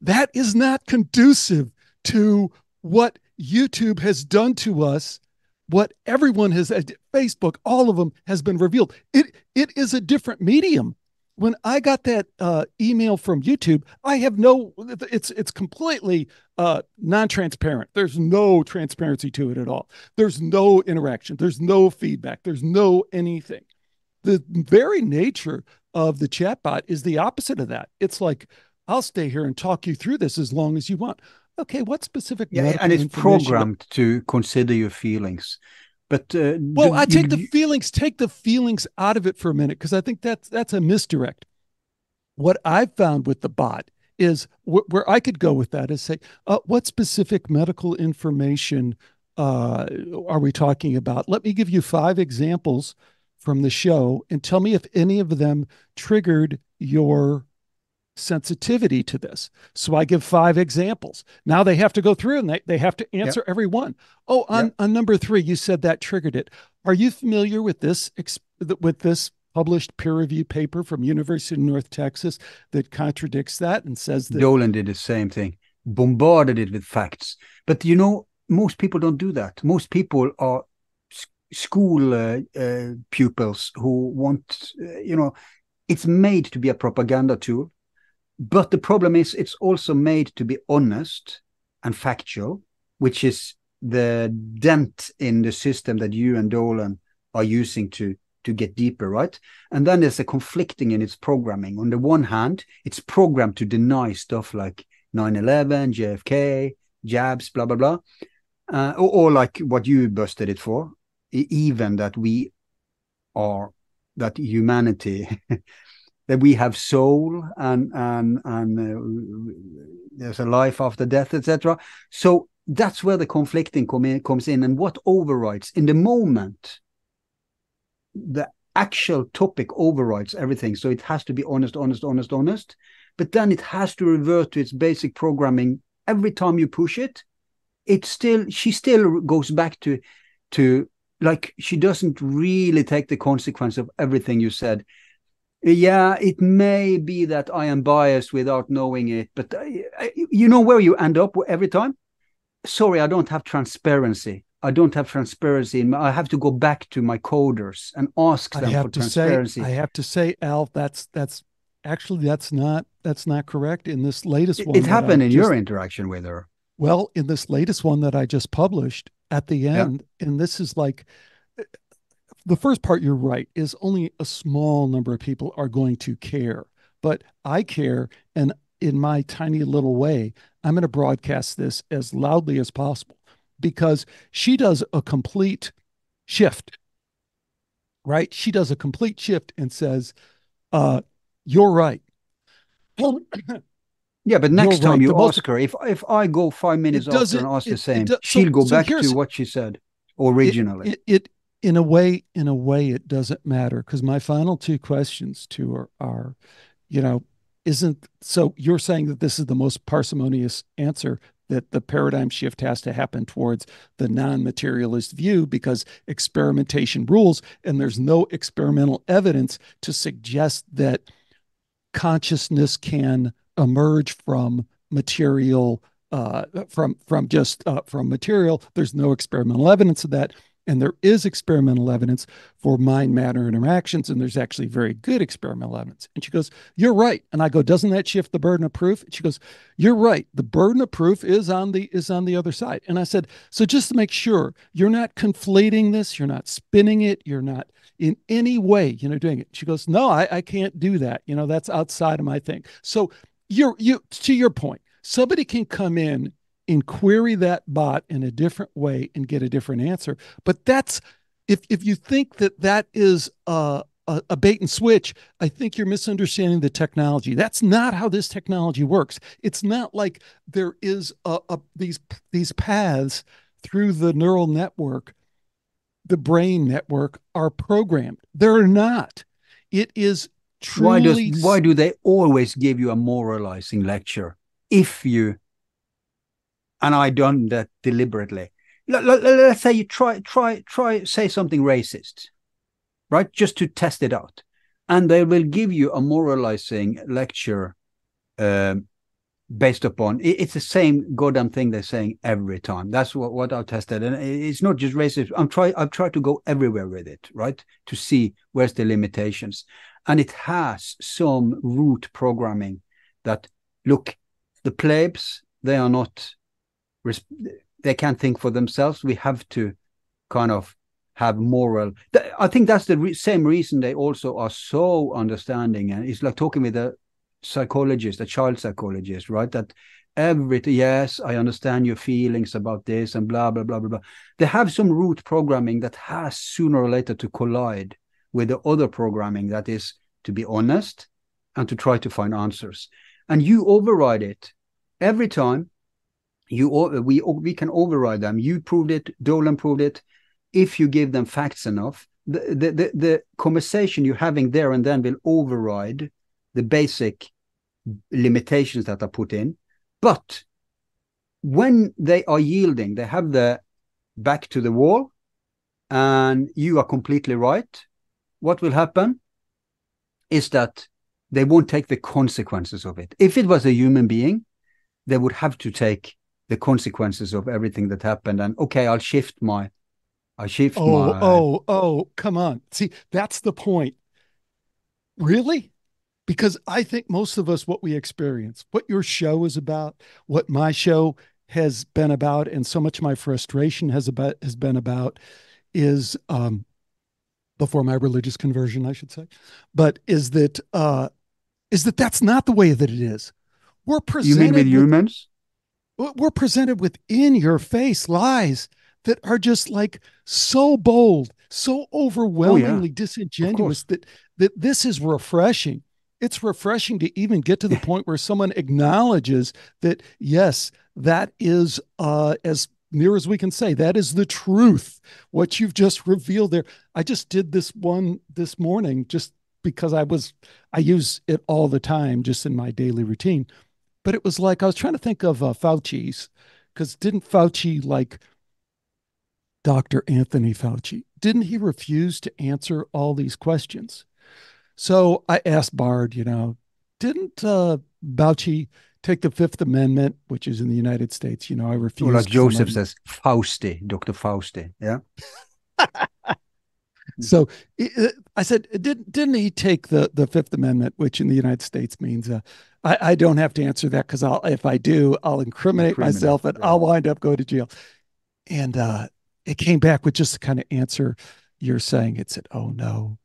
That is not conducive to what YouTube has done to us, what everyone has, Facebook, all of them has been revealed. It, it is a different medium when I got that uh, email from YouTube, I have no. It's it's completely uh, non-transparent. There's no transparency to it at all. There's no interaction. There's no feedback. There's no anything. The very nature of the chatbot is the opposite of that. It's like I'll stay here and talk you through this as long as you want. Okay, what specific? Yeah, and it's programmed to consider your feelings. But uh, well, I take you, the feelings, take the feelings out of it for a minute because I think that's that's a misdirect. What I've found with the bot is wh- where I could go with that is say, uh, what specific medical information uh, are we talking about? Let me give you five examples from the show and tell me if any of them triggered your sensitivity to this. So I give five examples. Now they have to go through and they, they have to answer yep. every one. Oh, on, yep. on number three, you said that triggered it. Are you familiar with this with this published peer review paper from University of North Texas that contradicts that and says that Dolan did the same thing, bombarded it with facts. But you know, most people don't do that. Most people are school uh, uh, pupils who want, uh, you know, it's made to be a propaganda tool but the problem is, it's also made to be honest and factual, which is the dent in the system that you and Dolan are using to to get deeper, right? And then there's a conflicting in its programming. On the one hand, it's programmed to deny stuff like 9/11, JFK, jabs, blah blah blah, uh, or, or like what you busted it for, even that we are that humanity that we have soul and and and uh, there's a life after death, etc. So that's where the conflicting in, comes in, and what overrides in the moment the actual topic overrides everything. So it has to be honest, honest, honest, honest. But then it has to revert to its basic programming every time you push it. It still she still goes back to to like she doesn't really take the consequence of everything you said. Yeah, it may be that I am biased without knowing it, but uh, you know where you end up every time. Sorry, I don't have transparency. I don't have transparency. In my, I have to go back to my coders and ask them I have for to transparency. Say, I have to say, Al, that's that's actually that's not that's not correct. In this latest it, one, it happened I in just, your interaction with her. Well, in this latest one that I just published at the end, yeah. and this is like the first part. You're right. Is only a small number of people are going to care, but I care, and in my tiny little way, I'm going to broadcast this as loudly as possible because she does a complete shift, right? She does a complete shift and says, uh, You're right. yeah, but next time right. you the ask her, if if I go five minutes after and ask it, the same, she'll so, go so back to what she said originally. It, it, it, in a way, in a way, it doesn't matter because my final two questions to her are, you know, isn't so you're saying that this is the most parsimonious answer that the paradigm shift has to happen towards the non materialist view because experimentation rules, and there's no experimental evidence to suggest that consciousness can emerge from material. Uh, from from just uh, from material, there's no experimental evidence of that. And there is experimental evidence for mind matter interactions, and there's actually very good experimental evidence. And she goes, You're right. And I go, Doesn't that shift the burden of proof? And she goes, You're right. The burden of proof is on the is on the other side. And I said, So just to make sure you're not conflating this, you're not spinning it, you're not in any way, you know, doing it. She goes, No, I, I can't do that. You know, that's outside of my thing. So you're you to your point, somebody can come in and query that bot in a different way and get a different answer. But that's if if you think that that is a, a, a bait and switch, I think you're misunderstanding the technology. That's not how this technology works. It's not like there is a, a these these paths through the neural network, the brain network are programmed. They're not. It is truly. Why does why do they always give you a moralizing lecture if you and I done that deliberately. Let, let, let's say you try, try, try, say something racist, right? Just to test it out, and they will give you a moralizing lecture, um, based upon it, it's the same goddamn thing they're saying every time. That's what what I've tested, and it's not just racist. I'm try, I've tried to go everywhere with it, right, to see where's the limitations, and it has some root programming that look, the plebs they are not they can't think for themselves. We have to kind of have moral. I think that's the re same reason they also are so understanding. And it's like talking with a psychologist, a child psychologist, right? That everything, yes, I understand your feelings about this and blah, blah, blah, blah, blah. They have some root programming that has sooner or later to collide with the other programming that is to be honest and to try to find answers. And you override it every time you we we can override them. You proved it. Dolan proved it. If you give them facts enough, the, the the the conversation you're having there and then will override the basic limitations that are put in. But when they are yielding, they have the back to the wall, and you are completely right. What will happen is that they won't take the consequences of it. If it was a human being, they would have to take the consequences of everything that happened and okay i'll shift my i shift oh my oh oh come on. See that's the point. Really? Because i think most of us what we experience what your show is about what my show has been about and so much my frustration has about has been about is um before my religious conversion i should say but is that uh is that that's not the way that it is. We're presented you mean with humans we're presented with in your face lies that are just like so bold, so overwhelmingly oh, yeah. disingenuous that that this is refreshing. It's refreshing to even get to the point where someone acknowledges that yes, that is uh, as near as we can say. That is the truth. What you've just revealed there. I just did this one this morning just because I was, I use it all the time just in my daily routine. But it was like I was trying to think of uh, Fauci's because didn't Fauci like Dr. Anthony Fauci? Didn't he refuse to answer all these questions? So I asked Bard, you know, didn't uh, Fauci take the Fifth Amendment, which is in the United States? You know, I refuse. Well, like Joseph says, Fausti, Dr. Fausti. Yeah. so I said, didn't didn't he take the the Fifth Amendment, which in the United States means uh, I, I don't have to answer that because I'll if I do, I'll incriminate, incriminate myself and I'll wind up going to jail. And uh, it came back with just the kind of answer you're saying. It said, "Oh no,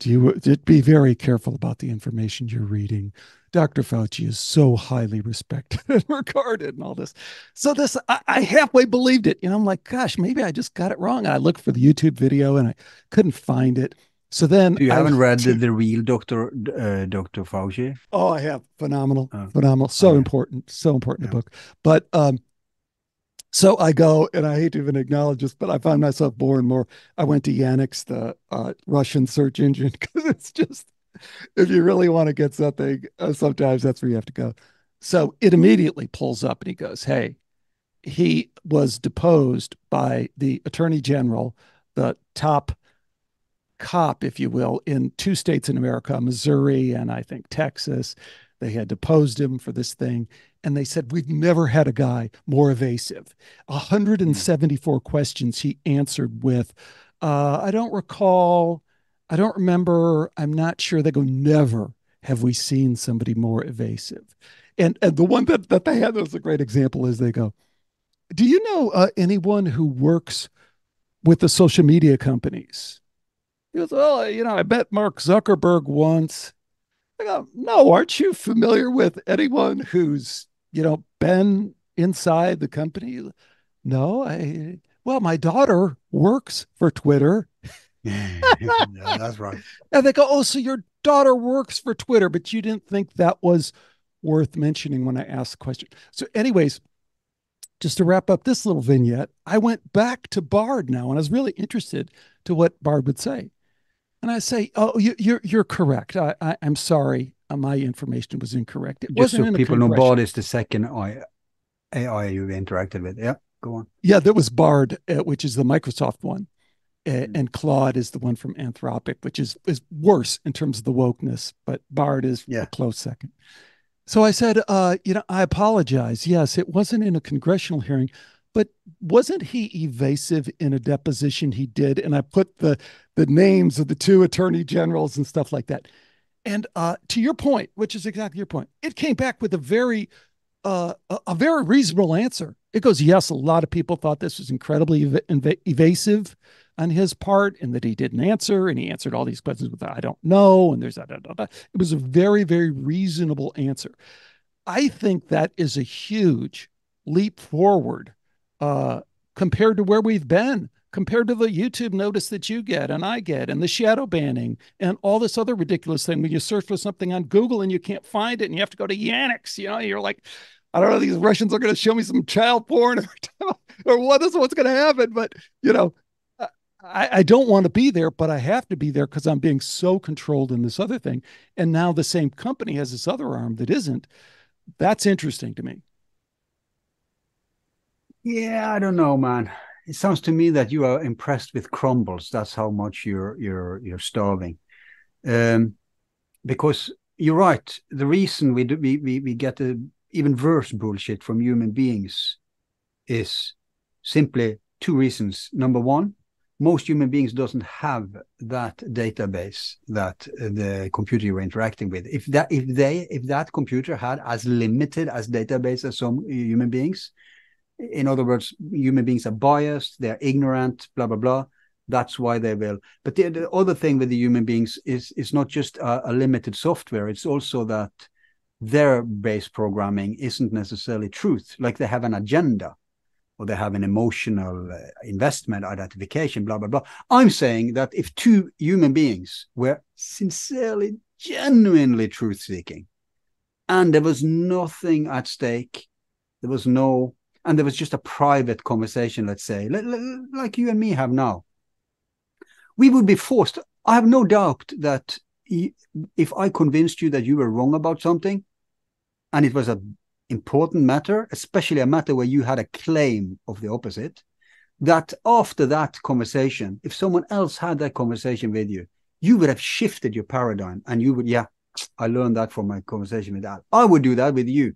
do you be very careful about the information you're reading." Dr. Fauci is so highly respected and regarded and all this. So this, I, I, halfway believed it. You know, I'm like, gosh, maybe I just got it wrong. And I looked for the YouTube video and I couldn't find it. So then you haven't read the, the, real Dr. Uh, Dr. Fauci? Oh, I have. Phenomenal. Oh. Phenomenal. So oh, important. So important yeah. book. But um, so I go, and I hate to even acknowledge this, but I find myself more and more. I went to Yandex, the uh, Russian search engine, because it's just if you really want to get something, uh, sometimes that's where you have to go. So it immediately pulls up and he goes, Hey, he was deposed by the attorney general, the top cop, if you will, in two states in America, Missouri and I think Texas. They had deposed him for this thing. And they said, We've never had a guy more evasive. 174 questions he answered with, uh, I don't recall I don't remember. I'm not sure. They go, never have we seen somebody more evasive. And, and the one that, that they had that was a great example is they go, do you know uh, anyone who works with the social media companies? He goes, well, you know, I met Mark Zuckerberg once. I go, no, aren't you familiar with anyone who's, you know, been inside the company? No, I, well, my daughter works for Twitter yeah, that's right. And they go, Oh, so your daughter works for Twitter, but you didn't think that was worth mentioning when I asked the question. So, anyways, just to wrap up this little vignette, I went back to Bard now and I was really interested to what Bard would say. And I say, Oh, you, are you're, you're correct. I, I am sorry. Uh, my information was incorrect. It just so people know Bard is the second AI, AI you interacted with. Yeah, go on. Yeah, there was Bard, uh, which is the Microsoft one. Mm-hmm. and Claude is the one from Anthropic, which is is worse in terms of the wokeness, but Bard is yeah. a close second. So I said, uh, you know, I apologize. Yes, it wasn't in a congressional hearing, but wasn't he evasive in a deposition he did? And I put the the names of the two attorney generals and stuff like that. And uh, to your point, which is exactly your point, it came back with a very uh, a, very reasonable answer. It goes, yes, a lot of people thought this was incredibly ev- evasive on his part and that he didn't answer. And he answered all these questions with, I don't know. And there's that. It was a very, very reasonable answer. I think that is a huge leap forward uh, compared to where we've been, compared to the YouTube notice that you get and I get, and the shadow banning, and all this other ridiculous thing when you search for something on Google and you can't find it, and you have to go to Yandex. You know, you're like, I don't know, these Russians are going to show me some child porn or, or what is what's going to happen. But, you know, I, I don't want to be there, but I have to be there because I'm being so controlled in this other thing. And now the same company has this other arm that isn't. That's interesting to me. Yeah, I don't know, man. It sounds to me that you are impressed with crumbles. That's how much you're you're you're starving. Um, because you're right. The reason we do we we, we get a, even worse bullshit from human beings is simply two reasons. Number one, most human beings doesn't have that database that uh, the computer you're interacting with if that if they if that computer had as limited as database as some human beings in other words human beings are biased they're ignorant blah blah blah. That's why they will. But the, the other thing with the human beings is it's not just a, a limited software. It's also that their base programming isn't necessarily truth. Like they have an agenda or they have an emotional uh, investment identification, blah, blah, blah. I'm saying that if two human beings were sincerely, genuinely truth seeking, and there was nothing at stake, there was no, and there was just a private conversation, let's say, like you and me have now, we would be forced. I have no doubt that if I convinced you that you were wrong about something, and it was an important matter, especially a matter where you had a claim of the opposite, that after that conversation, if someone else had that conversation with you, you would have shifted your paradigm and you would, yeah, I learned that from my conversation with that. I would do that with you.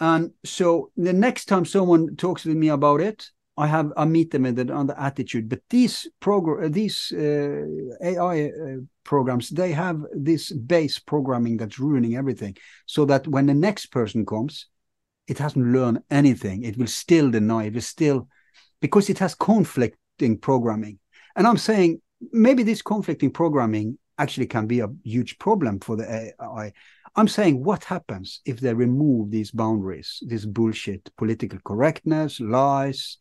And so the next time someone talks with me about it, I have I meet them with another attitude. But these program, these uh, AI uh, programs, they have this base programming that's ruining everything. So that when the next person comes, it hasn't learned anything. It will still deny. It will still because it has conflicting programming. And I'm saying maybe this conflicting programming actually can be a huge problem for the AI. I'm saying what happens if they remove these boundaries, this bullshit, political correctness, lies,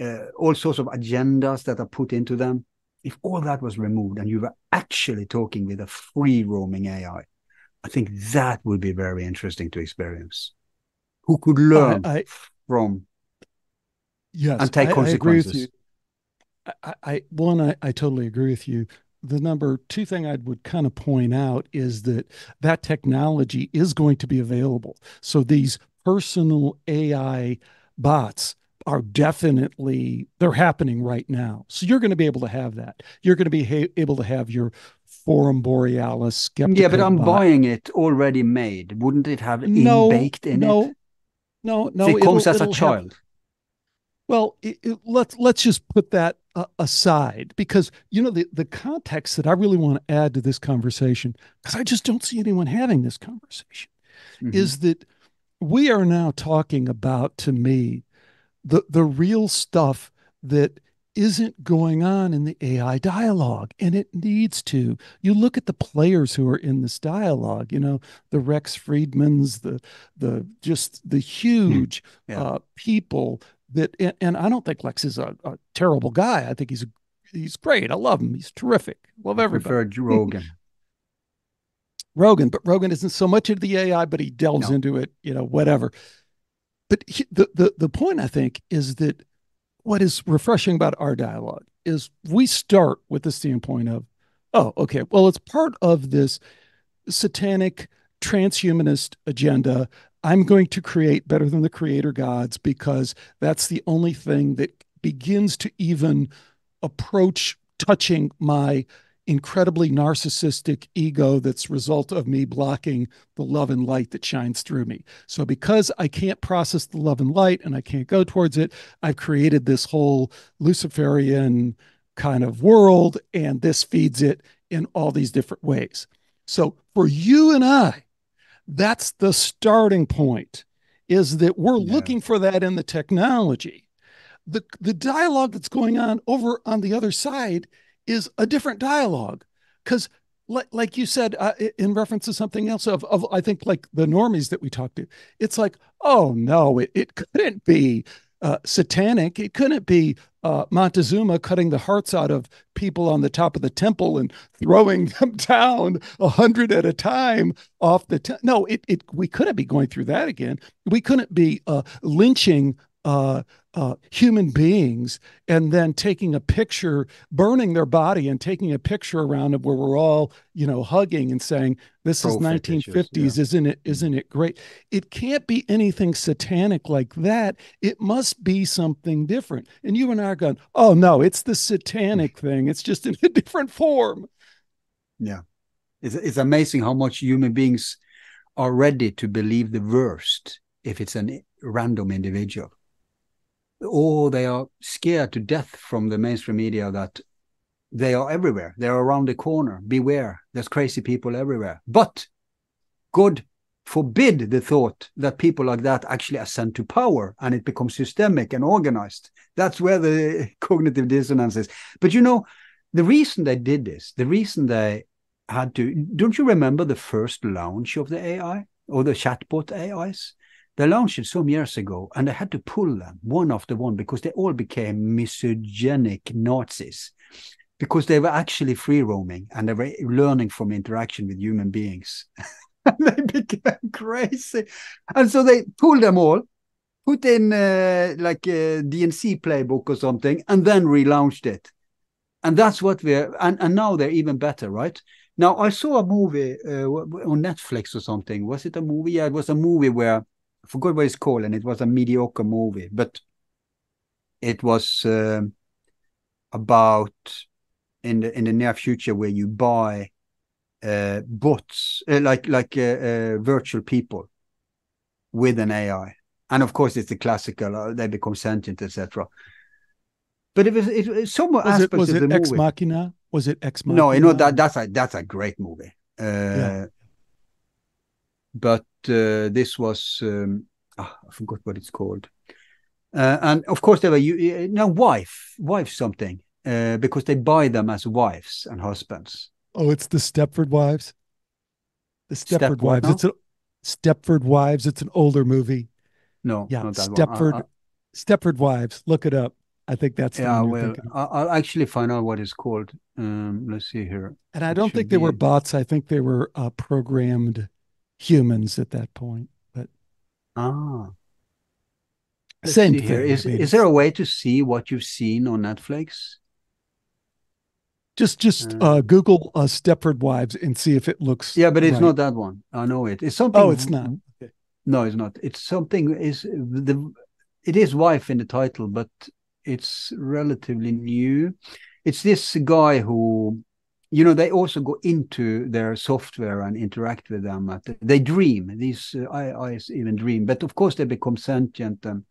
uh, all sorts of agendas that are put into them. If all that was removed and you were actually talking with a free roaming AI, I think that would be very interesting to experience. Who could learn I, I, from yes, and take I, consequences. I, I, one, I, I totally agree with you. The number two thing I would kind of point out is that that technology is going to be available. So these personal AI bots are definitely they're happening right now. So you're going to be able to have that. You're going to be ha- able to have your Forum Borealis. Yeah, but I'm bot. buying it already made. Wouldn't it have no, baked in no, it? No, no, no. It comes as a child. Have, well, it, it, let's let's just put that uh, aside because you know the the context that I really want to add to this conversation because I just don't see anyone having this conversation mm-hmm. is that we are now talking about to me the the real stuff that isn't going on in the AI dialogue, and it needs to. You look at the players who are in this dialogue. You know, the Lex Fridmans, the the just the huge hmm. yeah. uh, people that and, and, I don't think Lex is a, a, terrible guy. I think he's he's great. I love him. He's terrific. Love everybody. Preferred Rogan. Rogan, but Rogan isn't so much into the AI, but he delves no. into it. You know, whatever. But he, the the the point I think is that what is refreshing about our dialogue is we start with the standpoint of, oh, okay, well, it's part of this satanic transhumanist agenda I'm going to create better than the creator gods because that's the only thing that begins to even approach touching my incredibly narcissistic ego that's result of me blocking the love and light that shines through me. So because I can't process the love and light and I can't go towards it, I've created this whole Luciferian kind of world and this feeds it in all these different ways. So for you and I that's the starting point is that we're yeah. looking for that in the technology the the dialogue that's going on over on the other side is a different dialogue because like, like you said uh, in reference to something else of, of i think like the normies that we talked to it's like oh no it, it couldn't be uh, satanic. It couldn't be uh, Montezuma cutting the hearts out of people on the top of the temple and throwing them down a hundred at a time off the. Te- no, it, it we couldn't be going through that again. We couldn't be uh, lynching uh, uh, human beings and then taking a picture, burning their body and taking a picture around it where we're all, you know, hugging and saying, "This is 1950s, yeah. isn't it? Isn't it great?" It can't be anything satanic like that. It must be something different. And you and I are going, "Oh no, it's the satanic thing. It's just in a different form." Yeah, it's it's amazing how much human beings are ready to believe the worst if it's a random individual or they are scared to death from the mainstream media that they are everywhere. They're around the corner. Beware. There's crazy people everywhere. But God forbid the thought that people like that actually ascend to power and it becomes systemic and organized. That's where the cognitive dissonance is. But you know, the reason they did this, the reason they had to, don't you remember the first launch of the AI or the chatbot AIs? They launched it some years ago and they had to pull them one after one because they all became misogynic Nazis because they were actually free roaming and they were learning from interaction with human beings. and they became crazy. And so they pulled them all put in uh, like a DNC playbook or something, and then relaunched it. And that's what we're and, and now they're even better, right? Now I saw a movie uh, on Netflix or something. Was it a movie? Yeah, it was a movie where I forgot what it's called, and it was a mediocre movie, but it was uh, about in the in the near future where you buy uh, bots uh, like like uh, uh, virtual people with an AI, and of course it's the classical uh, they become sentient, etc. But it was it, it somewhat Was it was of it the Ex movie. Machina? Was it Ex Machina? No, you know that that's a that's a great movie. Uh, Yeah. But uh, this was um, ah, I forgot what it's called. Uh, and of course, they were you no wife, wife something uh, because they buy them as wives and husbands. Oh, it's the Stepford Wives. The Step Stepford what Wives. now? It's a Stepford Wives. It's an older movie. No, Yeah, not that Stepford. I- Stepford Wives. Look it up. I think that's yeah, well, thinking of. I- I'll actually find out what it's called. Um, let's see here. And I it don't think they were bots. I think they were uh, programmed humans at that point. But Ah, let's same thing. here. Is is there a way to see what you've seen on Netflix? just just Uh, uh, Google uh, Stepford Wives and see if it looks. Yeah, but it's right. not that one. I know it. It's something. Oh, it's not. Okay. No, it's not. It's something. Is the it is wife in the title, but it's relatively new. It's this guy who, you know, they also go into their software and interact with them. The, they dream. These uh, AIs even dream, but of course they become sentient and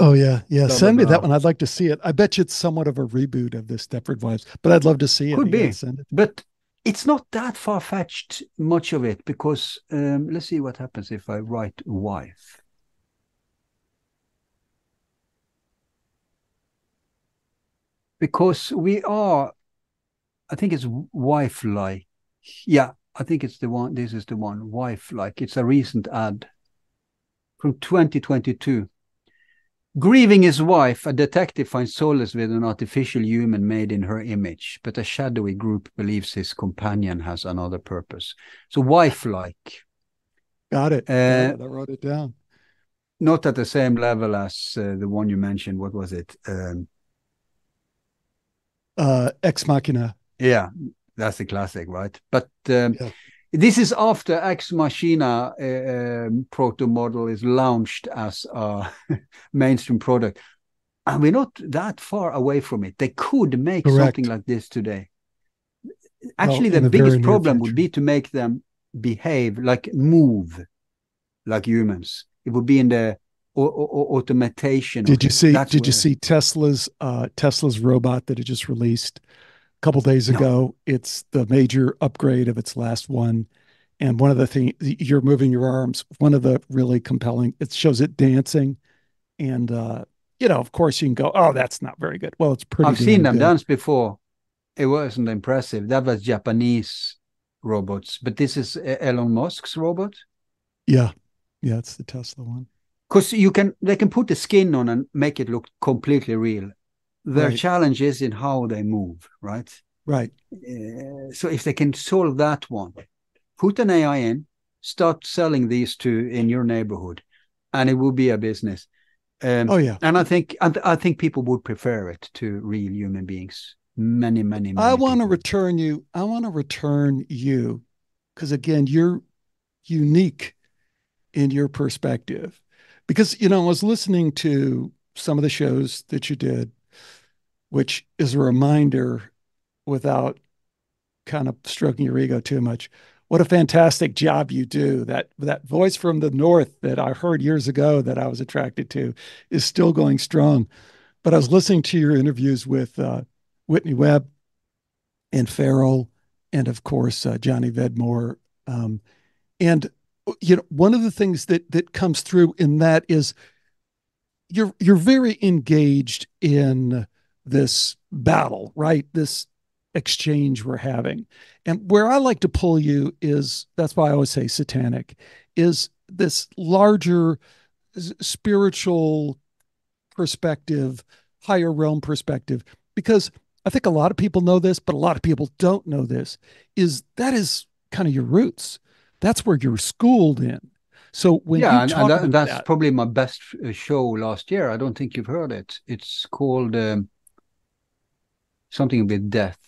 Oh yeah, yeah. Send me that one. I'd like to see it. I bet you it's somewhat of a reboot of the Stepford Wives, but I'd love to see it. Could be. Send it. but it's not that far fetched much of it because um, let's see what happens if I write wife. Because we are, I think it's wife like. Yeah, I think it's the one. This is the one, Wifelike. It's a recent ad from 2022. Grieving his wife, a detective finds solace with an artificial human made in her image, but a shadowy group believes his companion has another purpose. So, Wifelike, Got it. Uh, it. I wrote it down. not at the same level as uh, the one you mentioned. What was it? Um, Uh, Ex Machina. Yeah, that's a classic, right? But um, Yeah. this is after Ex Machina uh, um, proto model is launched as a mainstream product. And we're not that far away from it. They could make Correct. something like this today. Actually, in the biggest problem would be to make them behave like move like humans. It would be in the au- au- automation. Did you see? That's did you see Tesla's uh, Tesla's robot that it just released couple days No. ago? It's the major upgrade of its last one. And one of the things you're moving your arms. One of the really compelling. It shows it dancing, and uh, you know, of course, you can go, "Oh, that's not very good." Well, it's pretty. I've seen them good. dance before. It wasn't impressive. That was Japanese robots, but this is Elon Musk's robot. Yeah, yeah, it's the Tesla one. Because you can, they can put the skin on and make it look completely real. Their Right. challenge is in how they move, right? Right. Uh, so if they can solve that one, put an AI in, start selling these to in your neighborhood, and it will be a business. Um, Oh yeah. and I think and I think people would prefer it to real human beings. Many, many, many. I want to return you. I want to return you because again, you're unique in your perspective. Because you know, I was listening to some of the shows that you did, which is a reminder, without kind of stroking your ego too much, what a fantastic job you do. That that voice from the north that I heard years ago that I was attracted to is still going strong. But I was listening to your interviews with uh, Whitney Webb and Farrell, and of course uh, Johnny Vedmore. Um, and you know, one of the things that that comes through in that is you're you're very engaged in this battle, right? This exchange we're having. And where I like to pull you is that's why I always say satanic is this larger spiritual perspective, higher realm perspective because I think a lot of people know this, but a lot of people don't know this is that is kind of your roots. That's where you're schooled in. So when yeah, you and, and, that, that's that, probably my best uh, show last year. I don't think you've heard it. It's called um, something with death.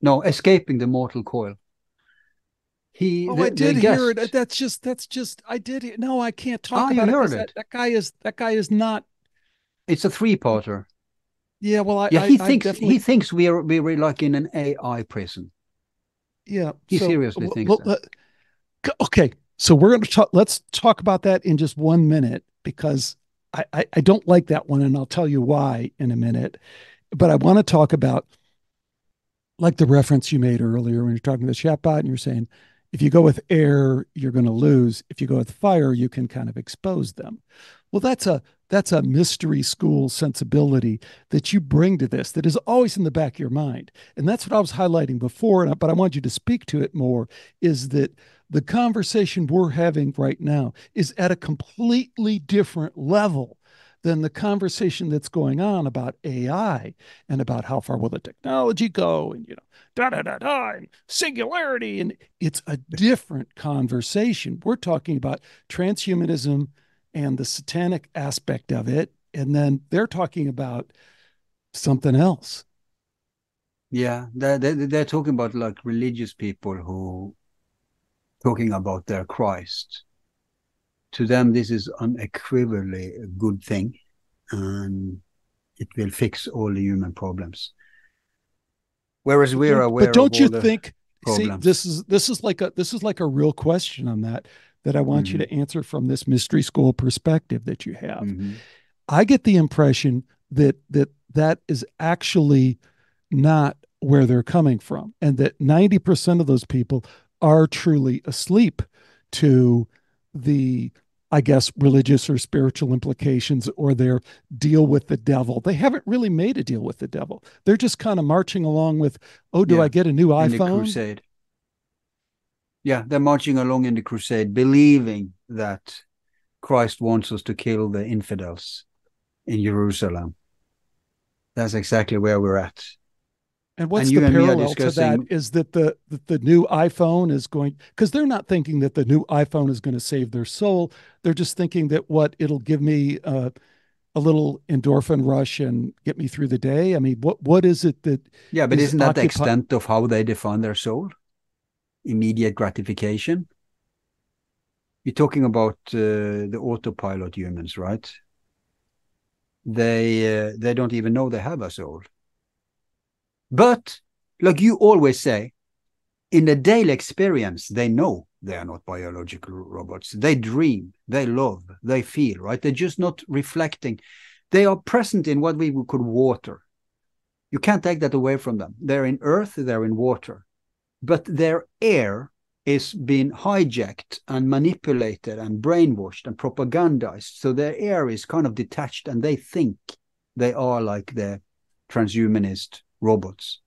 No, escaping the mortal coil. He, oh, the, I did hear it. That's just that's just I did. hear- No, I can't talk you about it. 'cause heard That, it. that guy is that guy is not. It's a three-parter. Yeah, well, I Yeah, he I thinks definitely, he thinks we're we're like in an AI prison. yeah. he so, seriously well, thinks well, that. uh, okay, so we're going to talk. Let's talk about that in just one minute because I, I I don't like that one, and I'll tell you why in a minute. But I want to talk about like the reference you made earlier when you're talking to the chatbot, and you're saying if you go with air, you're going to lose. If you go with fire, you can kind of expose them. Well, that's a that's a mystery school sensibility that you bring to this that is always in the back of your mind. And that's what I was highlighting before, but I want you to speak to it more is that the conversation we're having right now is at a completely different level than the conversation that's going on about AI and about how far will the technology go and you know da da da da and singularity and it's a different conversation. We're talking about transhumanism and the satanic aspect of it and then they're talking about something else. Yeah, they're, they're, they're talking about like religious people who talking about their Christ. To them, this is unequivocally a good thing, and it will fix all the human problems. Whereas we're Don't- aware but don't you think see this is this is like a this is like a real question on that that I want you Mhm. to answer from this mystery school perspective that you have. Mhm. I get the impression that that that is actually not where they're coming from and that 90% of those people are truly asleep to the I guess religious or spiritual implications or their deal with the devil. They haven't really made a deal with the devil. They're just kind of marching along with, oh, do Yeah, I get a new in the iPhone? crusade. Yeah, they're marching along in the crusade, believing that Christ wants us to kill the infidels in Jerusalem. That's exactly where we're at. And what's the and are parallel to that is that the that the new iPhone is going because they're not thinking that the new iPhone is going to save their soul. They're just thinking that what it'll give me uh, a little endorphin rush and get me through the day. I mean, what what is it that Yeah, but is isn't that the extent of how they define their soul? Immediate gratification. You're talking about uh, the autopilot humans, right? They uh, they don't even know they have a soul. But like you always say, in the daily experience, they know they are not biological robots. They dream, they love, they feel, right? They're just not reflecting. They are present in what we would call water. You can't take that away from them. They're in earth, they're in water. But their air is being hijacked and manipulated and brainwashed and propagandized. So their air is kind of detached and they think they are like the transhumanist robots.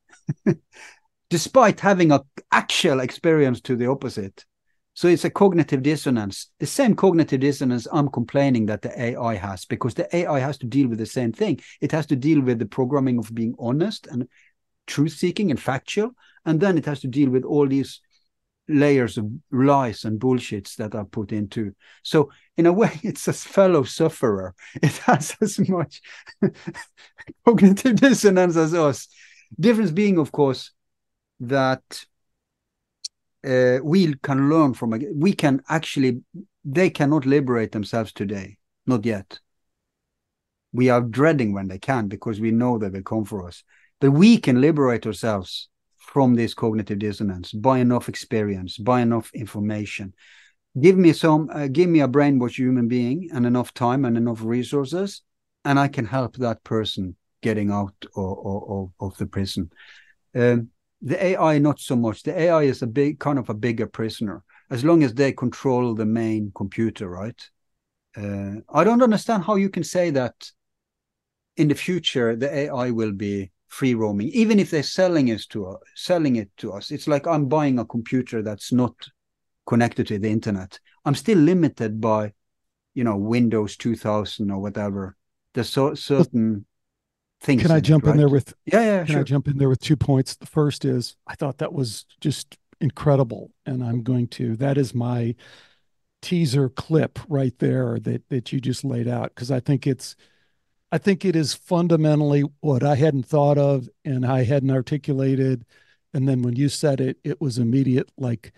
Despite having a actual experience to the opposite. So it's a cognitive dissonance, the same cognitive dissonance I'm complaining that the AI has, because the AI has to deal with the same thing. It has to deal with the programming of being honest and truth seeking and factual. And then it has to deal with all these layers of lies and bullshits that are put into. So in a way, it's a fellow sufferer. It has as much cognitive dissonance as us. Difference being, of course, that uh, we can learn from. We can actually, they cannot liberate themselves today, not yet. We are dreading when they can because we know they will come for us. But we can liberate ourselves from this cognitive dissonance by enough experience, by enough information. Give me some, uh, give me a brainwashed human being and enough time and enough resources, and I can help that person getting out of, of, of the prison. Um, the AI, not so much. The AI is a big, kind of a bigger prisoner, as long as they control the main computer, right? Uh, I don't understand how you can say that in the future the AI will be free roaming, even if they're selling us to us, selling it to us. It's like I'm buying a computer that's not connected to the internet. I'm still limited by, you know, Windows 2000 or whatever. There's so, certain things. can I in it, jump in there with Yeah, yeah, Can sure. I jump in there with two points? The first is I thought that was just incredible. And I'm going to, that is my teaser clip right there that that you just laid out because I think it's I think it is fundamentally what I hadn't thought of and I hadn't articulated. And then when you said it, it was immediate like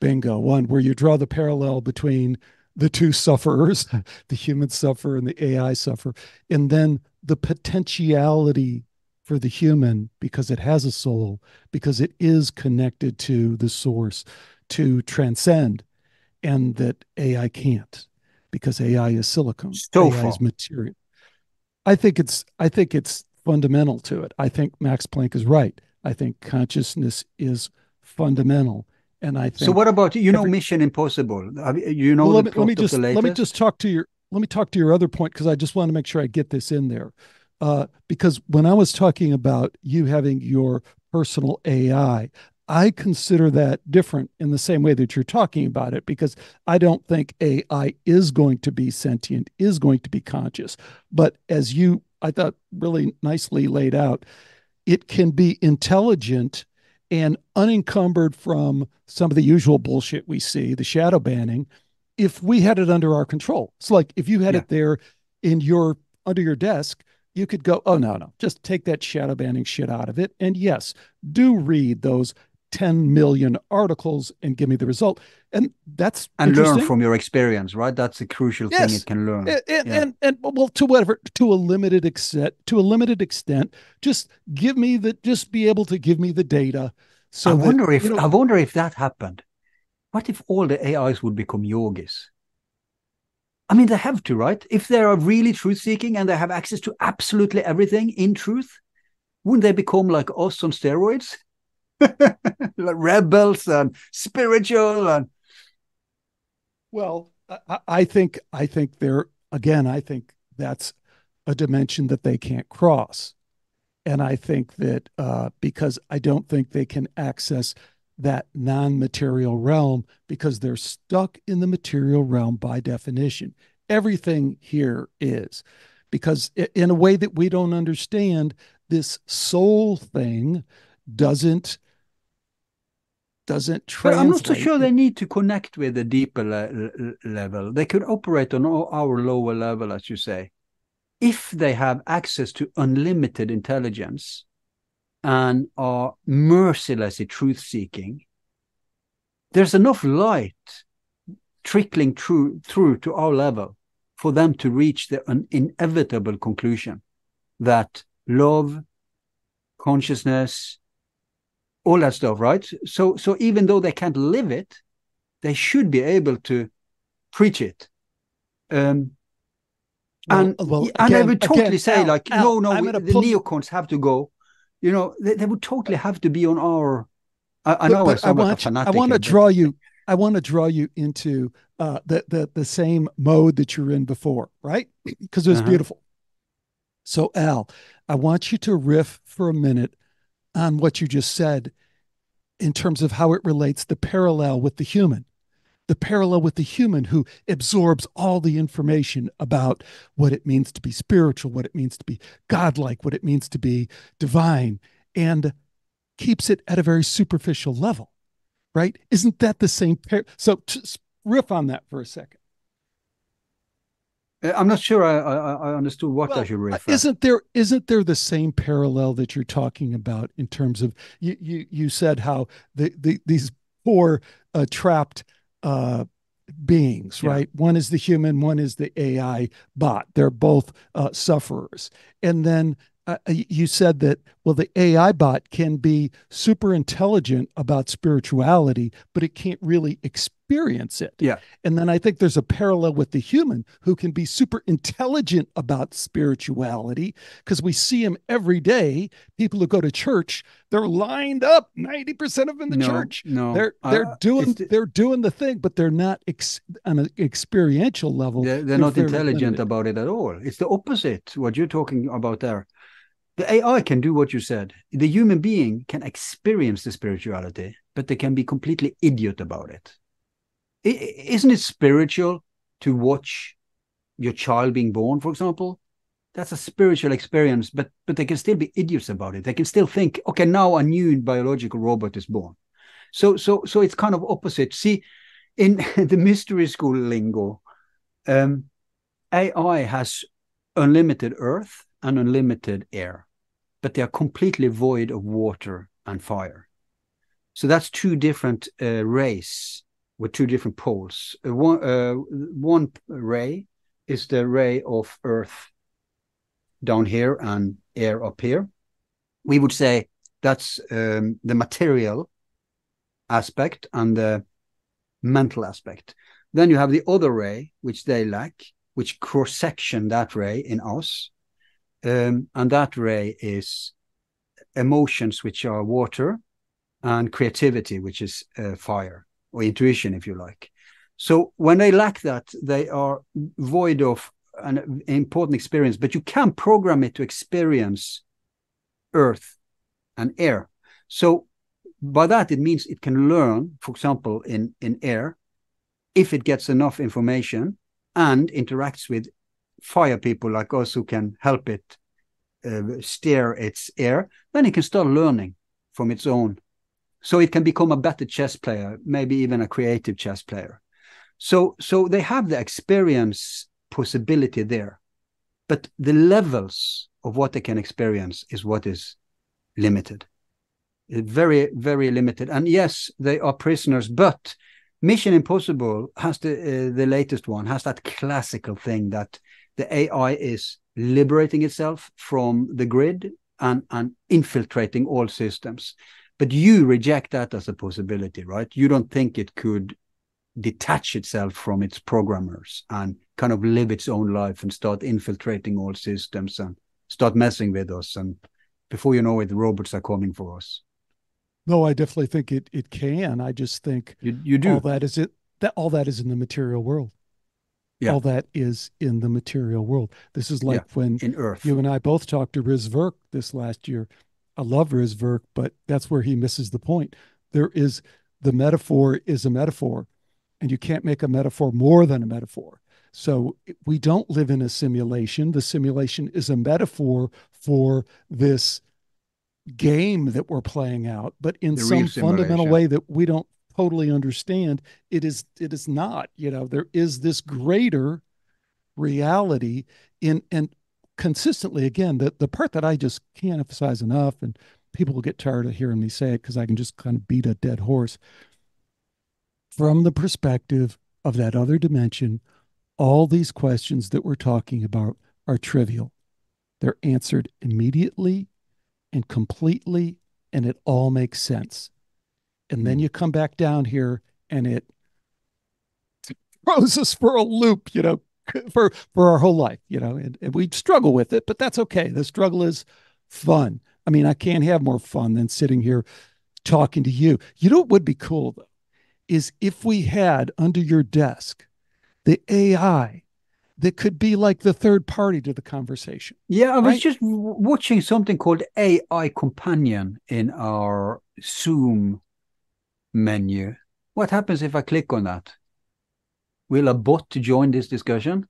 bingo, one where you draw the parallel between the two sufferers, the human suffer and the AI suffer, and then the potentiality for the human because it has a soul, because it is connected to the source to transcend, and that AI can't because AI is silicon, so AI is material. I think it's I think it's fundamental to it. I think Max Planck is right. I think consciousness is fundamental. And I think so. What about you know Mission Impossible? You know, well, let, me, let me just let me just talk to your let me talk to your other point because I just want to make sure I get this in there. Uh, because when I was talking about you having your personal AI, I consider that different in the same way that you're talking about it because I don't think AI is going to be sentient, is going to be conscious. But as you, I thought, really nicely laid out, it can be intelligent and unencumbered from some of the usual bullshit we see, the shadow banning, if we had it under our control. It's like if you had yeah. it there in your under your desk, you could go, oh no, no, just take that shadow banning shit out of it. And yes, do read those 10 million articles and give me the result. And that's and learn from your experience right? That's a crucial yes. thing it can learn. And and, yeah. and and well to whatever to a limited extent to a limited extent just give me the just be able to give me the data so i wonder if you know, i wonder if that happened. What if all the ais would become yogis? I mean they have to right? If they are really truth seeking and they have access to absolutely everything in truth wouldn't they become like us on steroids like rebels and spiritual and well I, I think i think they're again i think that's a dimension that they can't cross. And i think that uh, because i don't think they can access that non-material realm because they're stuck in the material realm by definition. Everything here is because in a way that we don't understand this soul thing doesn't doesn't translate. But I'm not so sure they need to connect with a deeper le level. They could operate on our lower level, as you say, if they have access to unlimited intelligence and are mercilessly truth seeking. There's enough light trickling through through to our level for them to reach the inevitable conclusion that love, consciousness, all that stuff, right? So so even though they can't live it, they should be able to preach it. Um, well, and well, again, and they would totally again, say Al, like, Al, no, no, we, the neocons have to go. You know, they, they would totally have to be on our. I, I know but, I, want, I want to draw you. I want to draw you into uh, the the the same mode that you're in before, right? Because it was uh-huh. beautiful. So Al, I want you to riff for a minute on what you just said in terms of how it relates the parallel with the human the parallel with the human who absorbs all the information about what it means to be spiritual what it means to be godlike what it means to be divine and keeps it at a very superficial level right? Isn't that the same par- so riff on that for a second I'm not sure I, I, I understood what well, I should refer. Isn't there isn't there the same parallel that you're talking about in terms of you you, you said how the, the these poor uh, trapped uh, beings, yeah. right? One is the human, one is the AI bot. They're both uh, sufferers, and then uh, you said that well the ai bot can be super intelligent about spirituality but it can't really experience it. Yeah. And then i think there's a parallel with the human who can be super intelligent about spirituality because we see them every day. People who go to church they're lined up 90% of them in the no, church. no. They're they're uh, doing the, they're doing the thing but they're not ex, on an experiential level. They're, they're not intelligent limited. about it at all. It's the opposite what you're talking about there the AI can do what you said. The human being can experience the spirituality, but they can be completely idiot about it. Isn't it spiritual to watch your child being born, for example? That's a spiritual experience, but but they can still be idiots about it. They can still think, okay, now a new biological robot is born. So so so it's kind of opposite. See, in the mystery school lingo, um, AI has unlimited earth and unlimited air, but they are completely void of water and fire. So that's two different uh, rays with two different poles. Uh, one, uh, one ray is the ray of earth down here and air up here. We would say that's um, the material aspect and the mental aspect. Then you have the other ray, which they lack, which cross section that ray in us. Um, and that ray is emotions, which are water, and creativity, which is uh, fire or intuition, if you like. So when they lack that, they are void of an important experience, but you can program it to experience earth and air. So by that, it means it can learn, for example, in, in air, if it gets enough information and interacts with fire people like us who can help it uh, steer its air, then it can start learning from its own. So it can become a better chess player, maybe even a creative chess player. So, so they have the experience possibility there, but the levels of what they can experience is what is limited. Very, very limited. And yes, they are prisoners, but Mission Impossible has the uh, the latest one has that classical thing that the AI is liberating itself from the grid and and infiltrating all systems. But you reject that as a possibility, right? You don't think it could detach itself from its programmers and kind of live its own life and start infiltrating all systems and start messing with us. And before you know it, the robots are coming for us. No, I definitely think it it can. I just think you, you do all that is it that all that is in the material world. Yeah. All that is in the material world. This is like yeah. when in Earth. you and I both talked to Riz Virk this last year. I love Riz Virk, but that's where he misses the point. There is the metaphor is a metaphor, and you can't make a metaphor more than a metaphor. So we don't live in a simulation. The simulation is a metaphor for this game that we're playing out, but in the some fundamental way that we don't totally understand, it is it is not. You know, there is this greater reality in and consistently again the the part that I just can't emphasize enough, and people will get tired of hearing me say it because I can just kind of beat a dead horse. From the perspective of that other dimension, all these questions that we're talking about are trivial. They're answered immediately and completely, and it all makes sense. And then hmm. you come back down here and it throws us for a loop, you know, for for our whole life, you know, and, and we struggle with it, but that's okay. The struggle is fun. I mean, I can't have more fun than sitting here talking to you. You know what would be cool though? Is if we had under your desk the AI that could be like the third party to the conversation. Yeah, I was right? just watching something called AI Companion in our Zoom menu. What happens if I click on that? Will a bot join this discussion?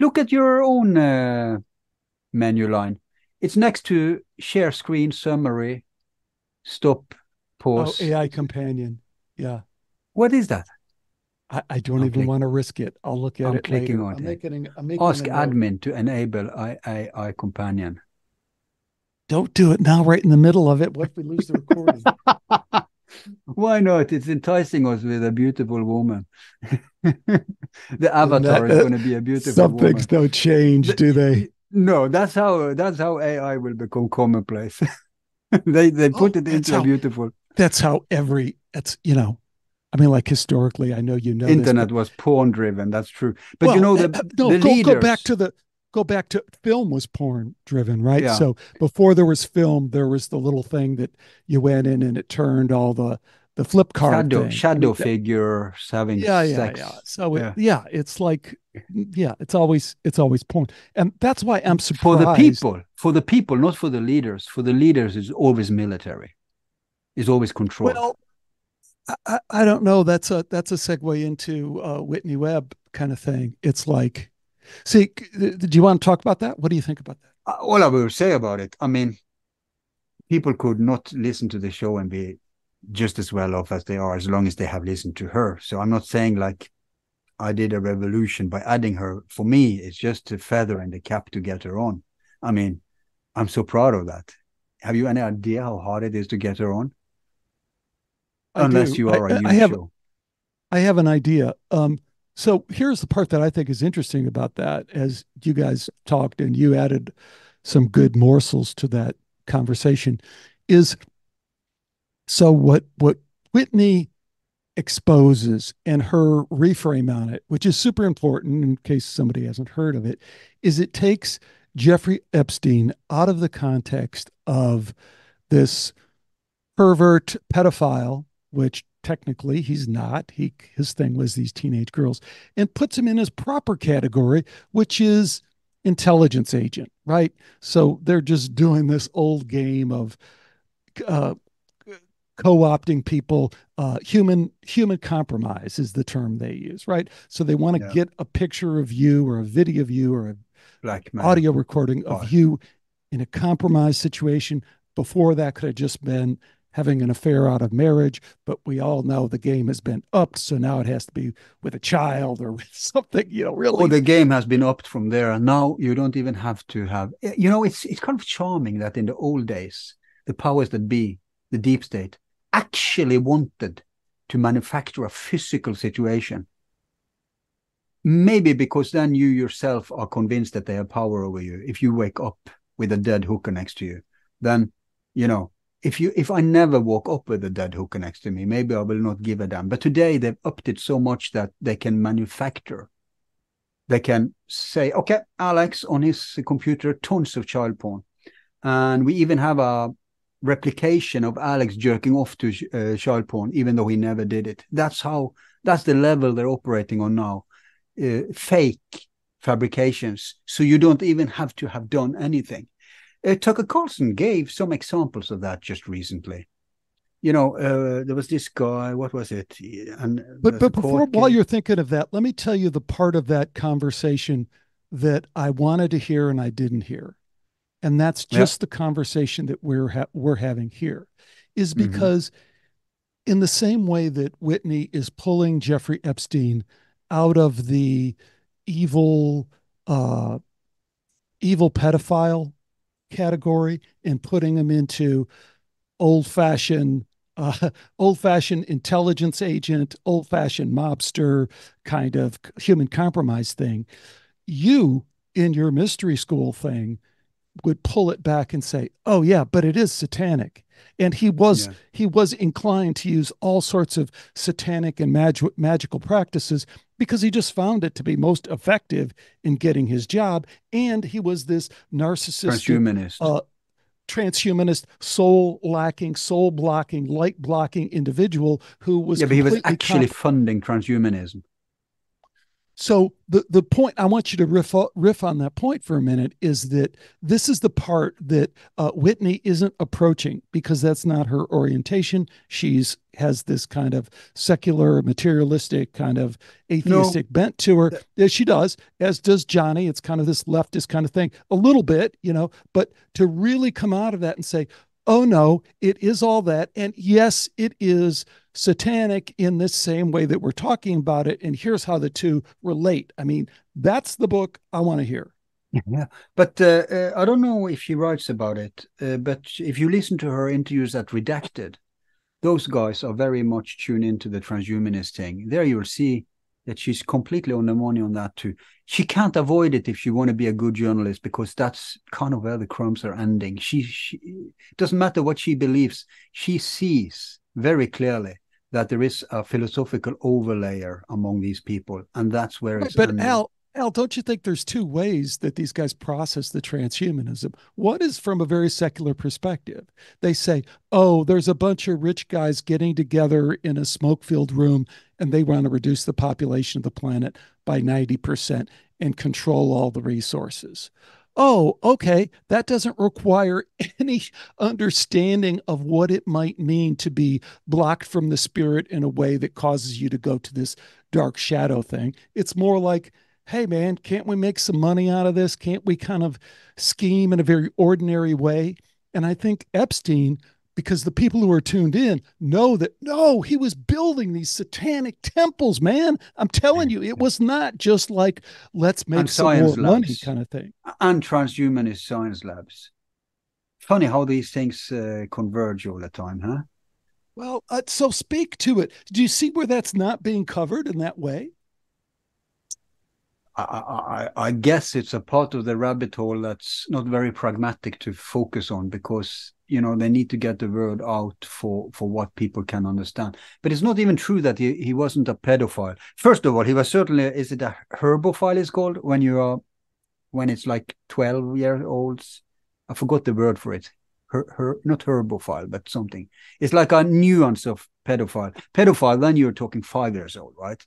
Look at your own uh, menu line. It's next to share screen summary, stop, pause. Oh, AI companion. Yeah. What is that? I, I don't I'm even click, want to risk it. I'll look at I'm it clicking later. on I'm it. Making, I'm making Ask admin to enable AI companion. Don't do it now, right in the middle of it. What if we lose the recording? Why not? It's enticing us with a beautiful woman. the avatar is going to be a beautiful some woman. things don't change, do they? No, that's how that's how AI will become commonplace. they they put oh, it into how, a beautiful. That's how every it's you know I mean, like historically, I know you know. Internet this, was porn driven. That's true. But well, you know, the, uh, no, the go, leaders... go back to the go back to film was porn driven, right? Yeah. So before there was film, there was the little thing that you went in and it turned all the the flip card shadow thing. shadow I mean, figures having yeah sex. yeah yeah. So yeah. It, yeah, it's like yeah, it's always it's always porn, and that's why I'm surprised for the people, for the people, not for the leaders. For the leaders, is always military, is always control. Well, I, I don't know. That's a that's a segue into uh, Whitney Webb kind of thing. It's like, see, do you want to talk about that? What do you think about that? Uh, all I will say about it, I mean, people could not listen to the show and be just as well off as they are as long as they have listened to her. So I'm not saying like I did a revolution by adding her. For me, it's just a feather in the cap to get her on. I mean, I'm so proud of that. Have you any idea how hard it is to get her on? I Unless do. you are I, a I have show. I have an idea. Um, so here's the part that I think is interesting about that. As you guys talked and you added some good morsels to that conversation, is so what what Whitney exposes and her reframe on it, which is super important in case somebody hasn't heard of it, is it takes Jeffrey Epstein out of the context of this pervert pedophile, which technically he's not. He his thing was these teenage girls, and puts him in his proper category, which is intelligence agent, right? So they're just doing this old game of uh, co-opting people. Uh, human human compromise is the term they use, right? So they want to Yeah. get a picture of you or a video of you or a Blackmail. audio recording of Right. you in a compromised situation. Before that could have just been having an affair out of marriage, but we all know the game has been upped, so now it has to be with a child or with something, you know, really. Oh, the game has been upped from there. And now you don't even have to have eh, you know, it's it's kind of charming that in the old days, the powers that be, the deep state, actually wanted to manufacture a physical situation. Maybe because then you yourself are convinced that they have power over you. If you wake up with a dead hooker next to you, then you know if you if I never walk up with a dead hooker next to me, maybe I will not give a damn. But today they've upped it so much that they can manufacture. They can say, okay, Alex on his computer, tons of child porn, and we even have a replication of Alex jerking off to uh, child porn, even though he never did it. That's how. That's the level they're operating on now. Uh, fake fabrications, so you don't even have to have done anything. Uh, Tucker Carlson gave some examples of that just recently. You know, uh, there was this guy. What was it? And but but before while you're thinking of that, let me tell you the part of that conversation that I wanted to hear and I didn't hear. And that's Yeah. just the conversation that we're ha- we're having here is Mhm. because in the same way that Whitney is pulling Jeffrey Epstein out of the evil uh evil pedophile category and putting them into old fashioned uh, old fashioned intelligence agent, old fashioned mobster kind of human compromise thing. You in your mystery school thing would pull it back and say, "Oh yeah, but it is satanic." And he was Yeah. he was inclined to use all sorts of satanic and mag- magical practices because he just found it to be most effective in getting his job. And he was this narcissistic, transhumanist. uh, transhumanist, soul lacking, soul blocking, light blocking individual who was yeah, but he was actually comp- funding transhumanism. So the the point I want you to riff riff on that point for a minute is that this is the part that uh, Whitney isn't approaching because that's not her orientation. She's has this kind of secular, materialistic, kind of atheistic bent to her. Yes, she does, as does Johnny. It's kind of this leftist kind of thing, a little bit, you know. But to really come out of that and say, "Oh no, it is all that," and yes, it is satanic in this same way that we're talking about it. And here's how the two relate. I mean, that's the book I want to hear. Yeah, but uh, uh, I don't know if she writes about it. Uh, but if you listen to her interviews at Redacted, those guys are very much tuned into the transhumanist thing. There you'll see that she's completely on the money on that too. She can't avoid it if she want to be a good journalist because that's kind of where the crumbs are ending. She, she doesn't matter what she believes. She sees very clearly that there is a philosophical overlayer among these people, and that's where it's But. Al, Al, don't you think there's two ways that these guys process the transhumanism? One is from a very secular perspective. They say, oh, there's a bunch of rich guys getting together in a smoke filled room and they want to reduce the population of the planet by 90% and control all the resources. Oh, okay. That doesn't require any understanding of what it might mean to be blocked from the spirit in a way that causes you to go to this dark shadow thing. It's more like, hey, man, can't we make some money out of this? Can't we kind of scheme in a very ordinary way? And I think Epstein because the people who are tuned in know that no, he was building these satanic temples, man. I'm telling you, it was not just like let's make some more money kind of thing. And transhumanist science labs. Funny how these things uh, converge all the time, huh? Well, uh, so speak to it. Do you see where that's not being covered in that way? I, I, I, guess it's a part of the rabbit hole that's not very pragmatic to focus on because you know they need to get the word out for for what people can understand. But it's not even true that he, he wasn't a pedophile. First of all, he was certainly is it a herbophile is called when you are when it's like twelve year olds. I forgot the word for it. Her, her not herbophile, but something. It's like a nuance of pedophile. Pedophile, then you're talking five years old, right?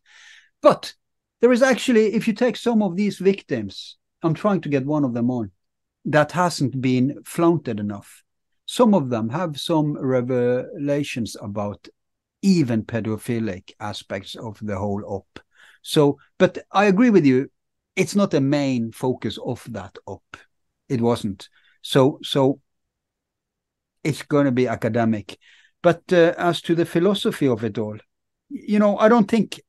But there is actually, if you take some of these victims, I'm trying to get one of them on, that hasn't been flaunted enough. Some of them have some revelations about even pedophilic aspects of the whole op. So, but I agree with you. It's not the main focus of that op. It wasn't. So, so it's going to be academic. But uh, as to the philosophy of it all, you know, I don't think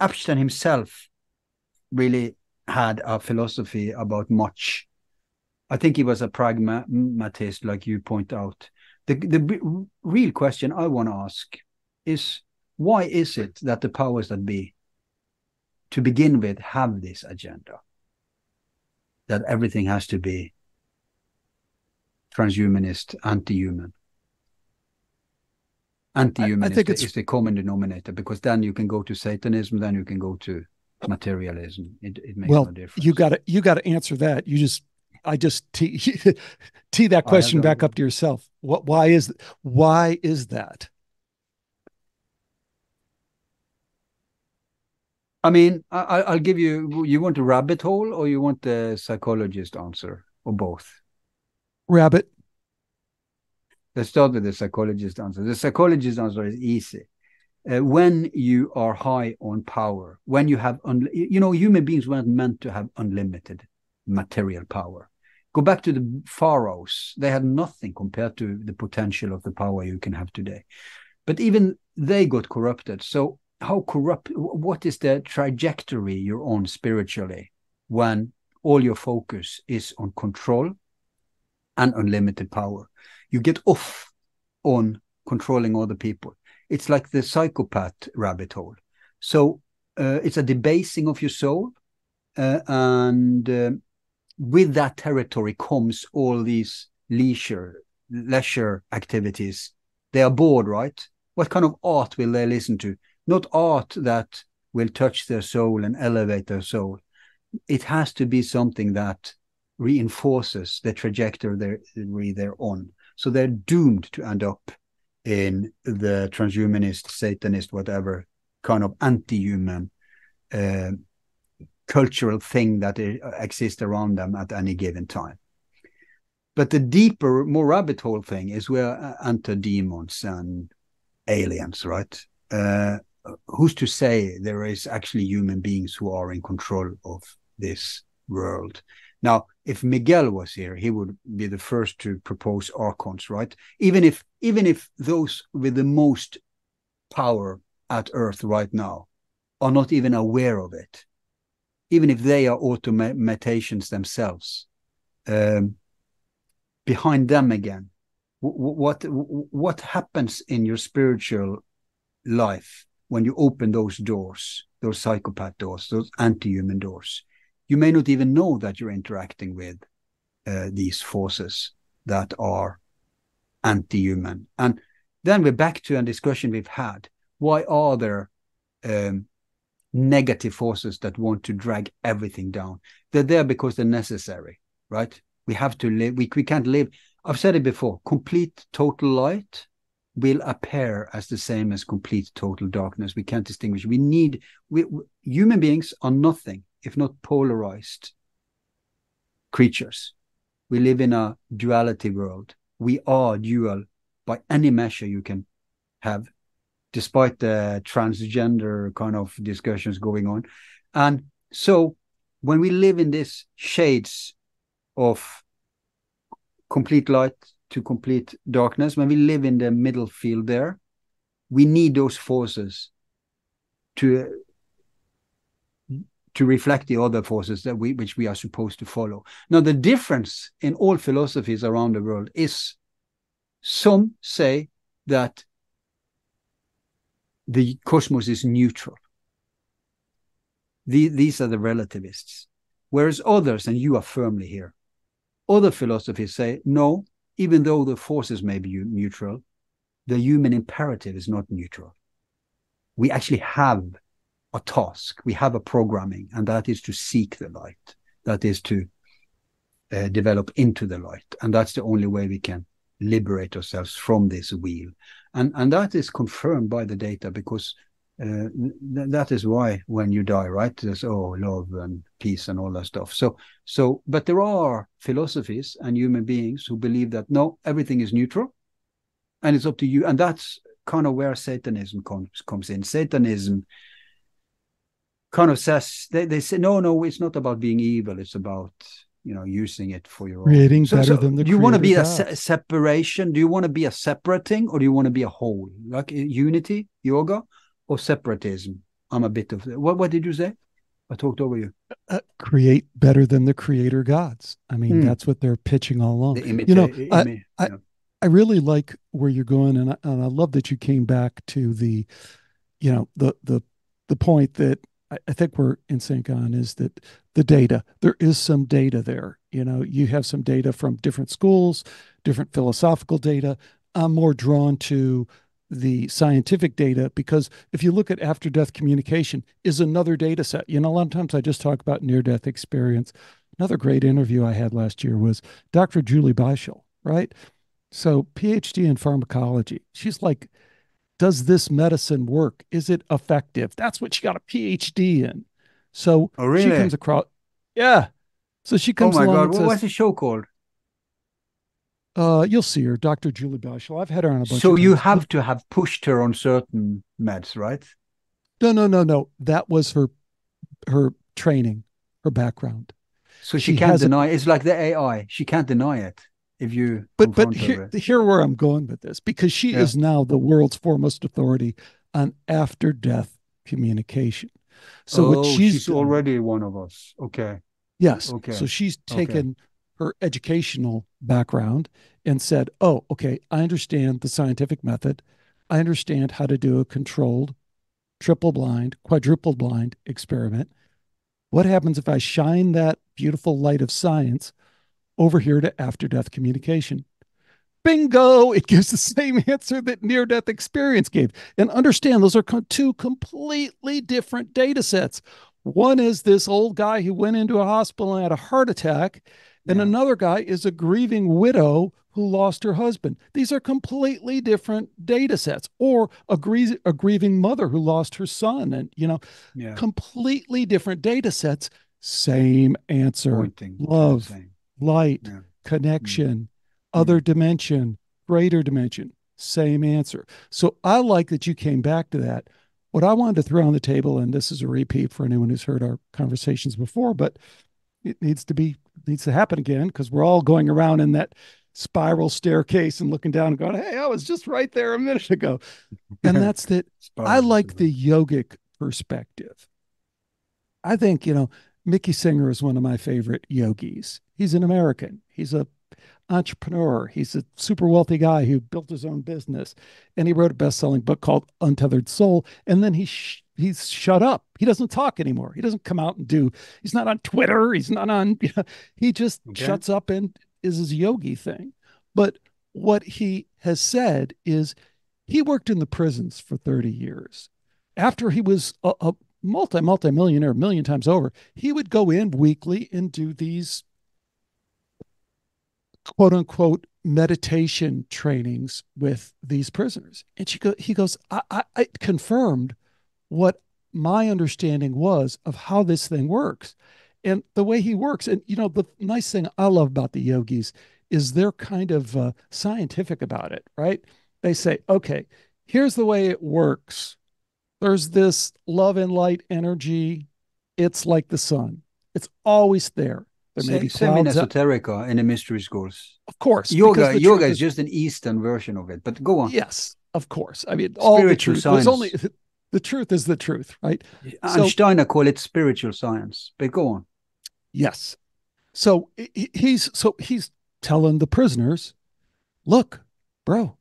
Epstein himself really had a philosophy about much. I think he was a pragmatist, like you point out. The, the real question I want to ask is why is it that the powers that be, to begin with, have this agenda? That everything has to be transhumanist, anti-human. Anti humanist I, I is, the, is the common denominator because then you can go to Satanism, then you can go to materialism. It, it makes well, no difference. You got to you got to answer that. You just I just tee, tee that question back up to yourself. What? Why is why is that? I mean, I, will give you. You want a rabbit hole, or you want the psychologist answer, or both? Rabbit. Let's start with the psychologist answer. The psychologist answer is easy uh, when you are high on power, when you have, un- you know, human beings weren't meant to have unlimited material power. Go back to the pharaohs; they had nothing compared to the potential of the power you can have today. But even they got corrupted. So, how corrupt? What is the trajectory you're on spiritually when all your focus is on control and unlimited power? You get off on controlling other people it's like the psychopath rabbit hole. So uh, it's a debasing of your soul, uh, and uh, with that territory comes all these leisure leisure activities. They are bored, right? What kind of art will they listen to? Not art that will touch their soul and elevate their soul. It has to be something that reinforces the trajectory they're, they're on. So they're doomed to end up in the transhumanist, Satanist, whatever kind of anti-human uh, cultural thing that exists around them at any given time. But the deeper, more rabbit hole thing is where uh, enter demons and aliens, right? Uh, who's to say there is actually human beings who are in control of this world? Now, if Miguel was here, he would be the first to propose archons, right? Even if even if those with the most power at Earth right now are not even aware of it, even if they are automations themselves, um, behind them again, what what happens in your spiritual life when you open those doors, those psychopath doors, those anti-human doors? You may not even know that you're interacting with uh, these forces that are anti-human. And then we're back to a discussion we've had. Why are there um, negative forces that want to drag everything down? They're there because they're necessary, right? We have to live. We, we can't live. I've said it before. Complete total light will appear as the same as complete total darkness. We can't distinguish. We need. We, human beings are nothing if not polarized creatures. We live in a duality world. We are dual by any measure you can have, despite the transgender kind of discussions going on. And so when we live in these shades of complete light, to complete darkness, when we live in the middle field there, we need those forces to to reflect the other forces that we which we are supposed to follow. Now the difference in all philosophies around the world is some say that the cosmos is neutral. The, these are the relativists. Whereas others, and you are firmly here, other philosophies say, no, even though the forces may be neutral, the human imperative is not neutral. We actually have a task, we have a programming, and that is to seek the light, that is to uh, develop into the light. And that's the only way we can liberate ourselves from this wheel. And, and that is confirmed by the data because uh, th- that is why when you die, right, there's oh love and peace and all that stuff. So so, but there are philosophies and human beings who believe that no, everything is neutral, and it's up to you. And that's kind of where Satanism comes comes in. Satanism kind of says they, they say no, no, it's not about being evil. It's about you know using it for your creating own. So, better so than the do you want to be a se- separation do you want to be a separate thing or do you want to be a whole like uh, unity yoga or separatism i'm a bit of what what did you say i talked over you uh, create better than the creator gods i mean Hmm. that's what they're pitching all along you know I, I-. I really like where you're going and I, and I love that you came back to the you know the the the point that I, think we're in sync on is that the data there is some data there you know you have some data from different schools different philosophical data. I'm more drawn to the scientific data because if you look at after death communication is another data set. You know a lot of times i just talk about near death experience. Another great interview i had last year was dr julie Beischel, right? So phd in pharmacology she's like does this medicine work? Is it effective? That's what she got a phd in. So Oh, she comes across yeah. So she comes. oh comes my along god what was the show called? Uh, you'll see her dr julie Beischel. i've had her on a bunch so you have to have pushed her on certain meds right? No no no no. That was her her training her background. So she, She can't a- deny it's like the ai she can't deny it if you but but here, here where i'm going with this because she Yeah. is now the world's foremost authority on after death communication so oh, what she's, she's done- already one of us okay Yes. Okay. So she's Okay. taken her educational background and said, oh, okay, I understand the scientific method. I understand how to do a controlled, triple blind, quadruple blind experiment. What happens if I shine that beautiful light of science over here to after death communication? Bingo! It gives the same answer that near death experience gave. And understand, those are co- two completely different data sets. One is this old guy who went into a hospital and had a heart attack, and Yeah. another guy is a grieving widow who lost her husband. These are completely different data sets, or a, grie- a grieving mother who lost her son, and you know, yeah completely different data sets. Same answer: pointing love, same. Light, Yeah. connection, mm-hmm. other mm-hmm. dimension, greater dimension. Same answer. So I like that you came back to that. What I wanted to throw on the table, and this is a repeat for anyone who's heard our conversations before, but it needs to be needs to happen again because we're all going around in that spiral staircase and looking down and going, "Hey, I was just right there a minute ago," and that's that. I like the yogic perspective. I think, you know, Mickey Singer is one of my favorite yogis. He's an American. He's a entrepreneur. He's a super wealthy guy who built his own business and he wrote a best-selling book called Untethered Soul and then he sh- he's shut up. He doesn't talk anymore. He doesn't come out and do he's not on Twitter, he's not on you know, he just Okay. shuts up and is his yogi thing. But what he has said is he worked in the prisons for 30 years. After he was a, a multi multi millionaire, a million times over, he would go in weekly and do these quote unquote meditation trainings with these prisoners. And she go, he goes, I, I, I confirmed what my understanding was of how this thing works and the way he works. And, you know, the nice thing I love about the yogis is they're kind of uh, scientific about it, right? They say, okay, here's the way it works. There's this love and light energy. It's like the sun. It's always there. There may be same in clouds. out- esoterica in the mystery schools. of course. Yoga, yoga is, just an Eastern version of it. But go on. Yes, of course. I mean, all the truth. Science. There's only the truth is the truth, right? Einstein so, call it spiritual science. But go on. Yes. So he's so he's telling the prisoners, look, bro,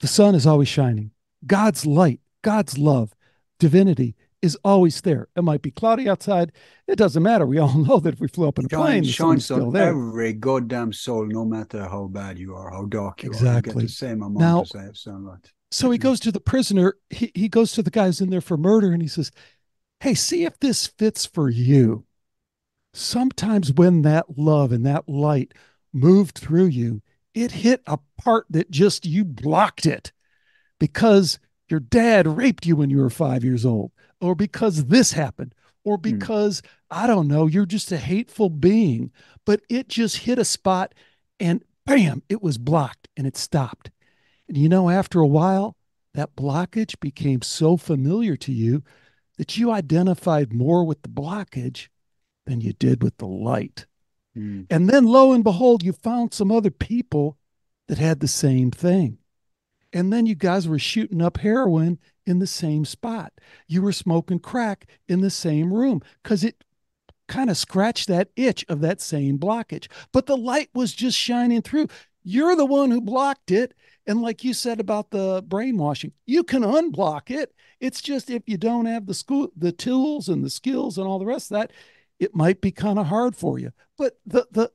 the sun is always shining. God's light, God's love, divinity is always there. It might be cloudy outside. It doesn't matter. We all know that if we flew up in a plane, the sun's still there. Every goddamn soul, no matter how bad you are, how dark you exactly. are, get the same amount now, of sunlight. So he goes to the prisoner. He he goes to the guys in there for murder, and he says, "Hey, see if this fits for you. Sometimes when that love and that light moved through you, it hit a part that just you blocked it because." Your dad raped you when you were five years old or because this happened or hmm. because I don't know, you're just a hateful being. But it just hit a spot and bam, it was blocked and it stopped. And you know, after a while, that blockage became so familiar to you that you identified more with the blockage than you did with the light. Mm. And then lo and behold, you found some other people that had the same thing. And then you guys were shooting up heroin in the same spot. You were smoking crack in the same room because it kind of scratched that itch of that same blockage. But the light was just shining through. You're the one who blocked it. And like you said about the brainwashing, you can unblock it. It's just if you don't have the school, the tools and the skills and all the rest of that, it might be kind of hard for you. But the the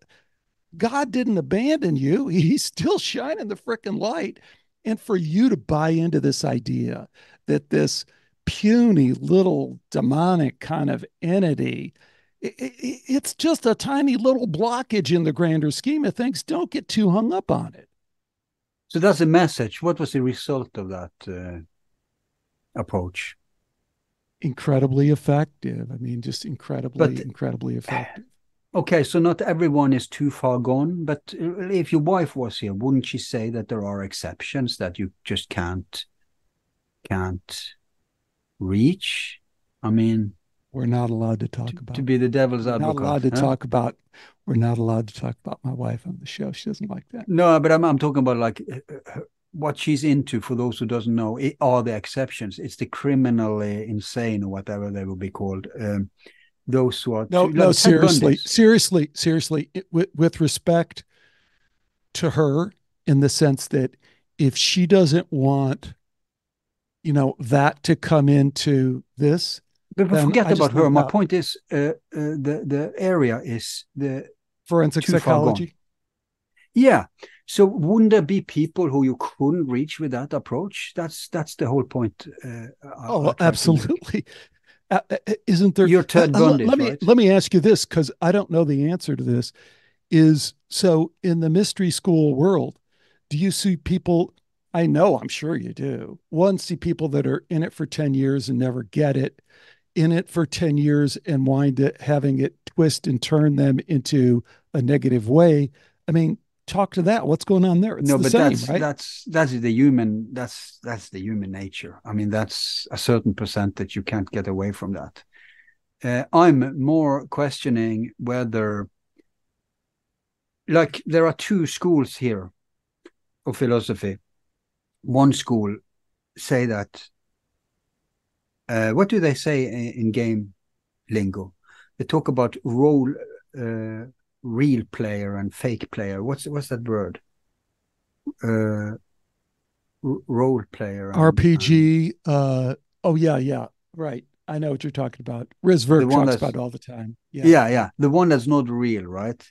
God didn't abandon you. He's still shining the freaking light. And for you to buy into this idea that this puny little demonic kind of entity it's just a tiny little blockage in the grander scheme of things. Don't get too hung up on it. So that's a message. What was the result of that uh, approach? Incredibly effective. I mean just incredibly but, incredibly effective okay so not everyone is too far gone but if your wife was here wouldn't she say that there are exceptions that you just can't can't reach. I mean, we're not allowed to talk to, about to be the devil's advocate. Not allowed to huh? talk about. We're not allowed to talk about my wife on the show. She doesn't like that. No, but I'm I'm talking about like uh, uh, what she's into. For those who doesn't know, it are the exceptions. It's the criminally insane or whatever they will be called. Um, those who are no, too, no, like seriously, seriously, seriously. It, with, with respect to her, in the sense that if she doesn't want you know that to come into this but, but forget about her. my point is uh, uh, the the area is the forensic psychology? Yeah. So wouldn't there be people who you couldn't reach with that approach? That's that's the whole point uh, oh absolutely uh, uh, isn't there you're ted bundy let me right? let me ask you this because i don't know the answer to this is so in the mystery school world do you see people I know, I'm sure you do. One, see people that are in it for 10 years and never get it, in it for 10 years and wind up having it twist and turn them into a negative way. I mean, talk to that. What's going on there? It's no, the but same, that's right? that's that's the human that's that's the human nature. I mean, that's a certain percent that You can't get away from that. Uh, I'm more questioning whether, like, there are two schools here of philosophy one school say that. Uh, what do they say in, in, game lingo? They talk about role, uh, real player and fake player. What's what's that word? Uh, role player. And, RPG. uh, oh yeah, yeah, right. I know what you're talking about. Riz Virk talks about all the time. Yeah. yeah, yeah. The one that's not real, right?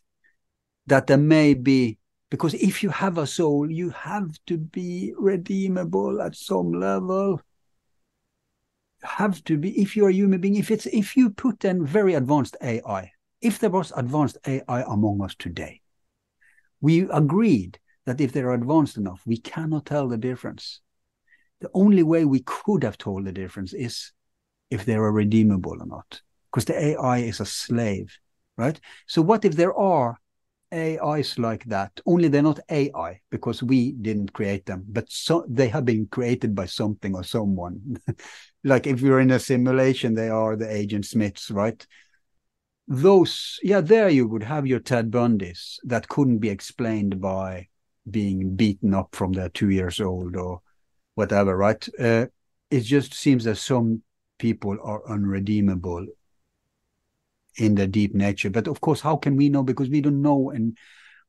That there may be because if you have a soul, you have to be redeemable at some level. Have to be, if you're a human being, if it's if you put in very advanced AI, if there was advanced AI among us today, we agreed that if they're advanced enough, we cannot tell the difference. The only way we could have told the difference is if they are redeemable or not, because the AI is a slave, right? So what if there are AIs like that, only they're not AI because we didn't create them, but so they have been created by something or someone. like if you're in a simulation, they are the agent Smiths, right? Those, yeah, there you would have your Ted Bundys that couldn't be explained by being beaten up from their two years old or whatever, right? Uh, it just seems that some people are unredeemable in their deep nature. But of course, how can we know? Because we don't know, and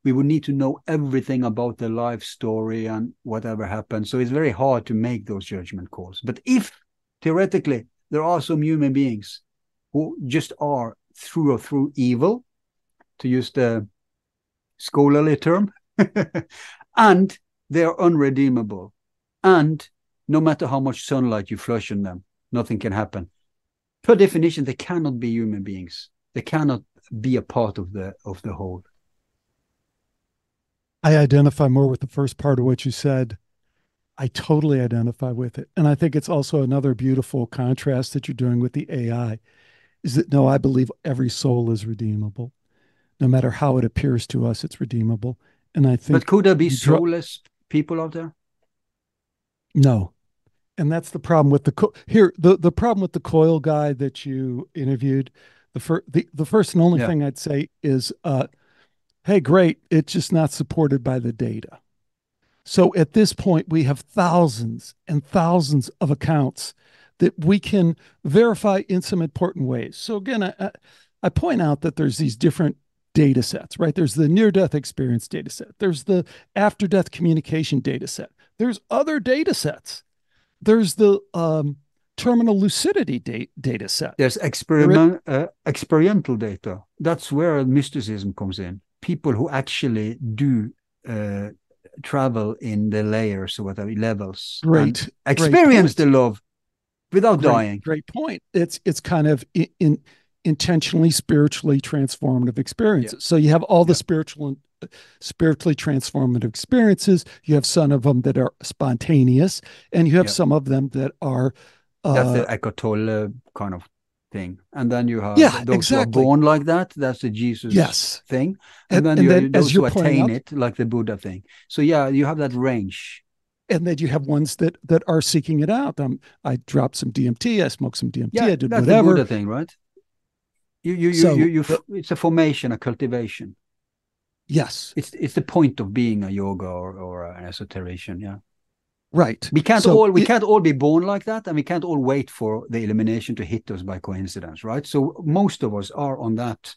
we would need to know everything about their life story and whatever happened. So it's very hard to make those judgment calls. But if theoretically there are some human beings who just are through or through evil, to use the scholarly term, and they are unredeemable, and no matter how much sunlight you flush on them, nothing can happen. Per definition, they cannot be human beings. They cannot be a part of the of the whole. I identify more with the first part of what you said. I totally identify with it. And I think it's also another beautiful contrast that you're doing with the AI is that no, I believe every soul is redeemable. No matter how it appears to us, it's redeemable. And I think But could there be soulless people out there? No. And that's the problem with the co- here the the problem with the coil guy that you interviewed. The first the, the first and only Yeah. thing I'd say is uh hey great, it's just not supported by the data. So at this point we have thousands and thousands of accounts that we can verify in some important ways. So again, I, I- point out that there's these different data sets, right? There's the near death experience data set. There's the after death communication data set. There's other data sets. There's the um, terminal lucidity da- data set. There's experiment, uh, experiential data. That's where mysticism comes in. People who actually do uh, travel in the layers or whatever levels, great experience point. the love without Great, dying. Great point. It's it's kind of in, in intentionally spiritually transformative experiences. So you have all the Yeah. spiritual and spiritually transformative experiences. You have some of them that are spontaneous, and you have Yeah. some of them that are. That's Uh, the Eckhart Tolle kind of thing. And then you have Yeah, those exactly. who are born like that. That's the Jesus yes, thing. And- And, then and you then, those who attain out- it, like the Buddha thing. So yeah, you have that range. And then you have ones that that are seeking it out. Um, I dropped some DMT. I smoked some DMT. Yeah, I did that's whatever. the Buddha thing, right? You you you So, you, you it's a formation, a cultivation. Yes, It's it's the point of being a yoga or, or an esoterician. Yeah, right. we can't So all we it- can't all be born like that, and we can't all wait for the illumination to hit us by coincidence, right? So most of us are on that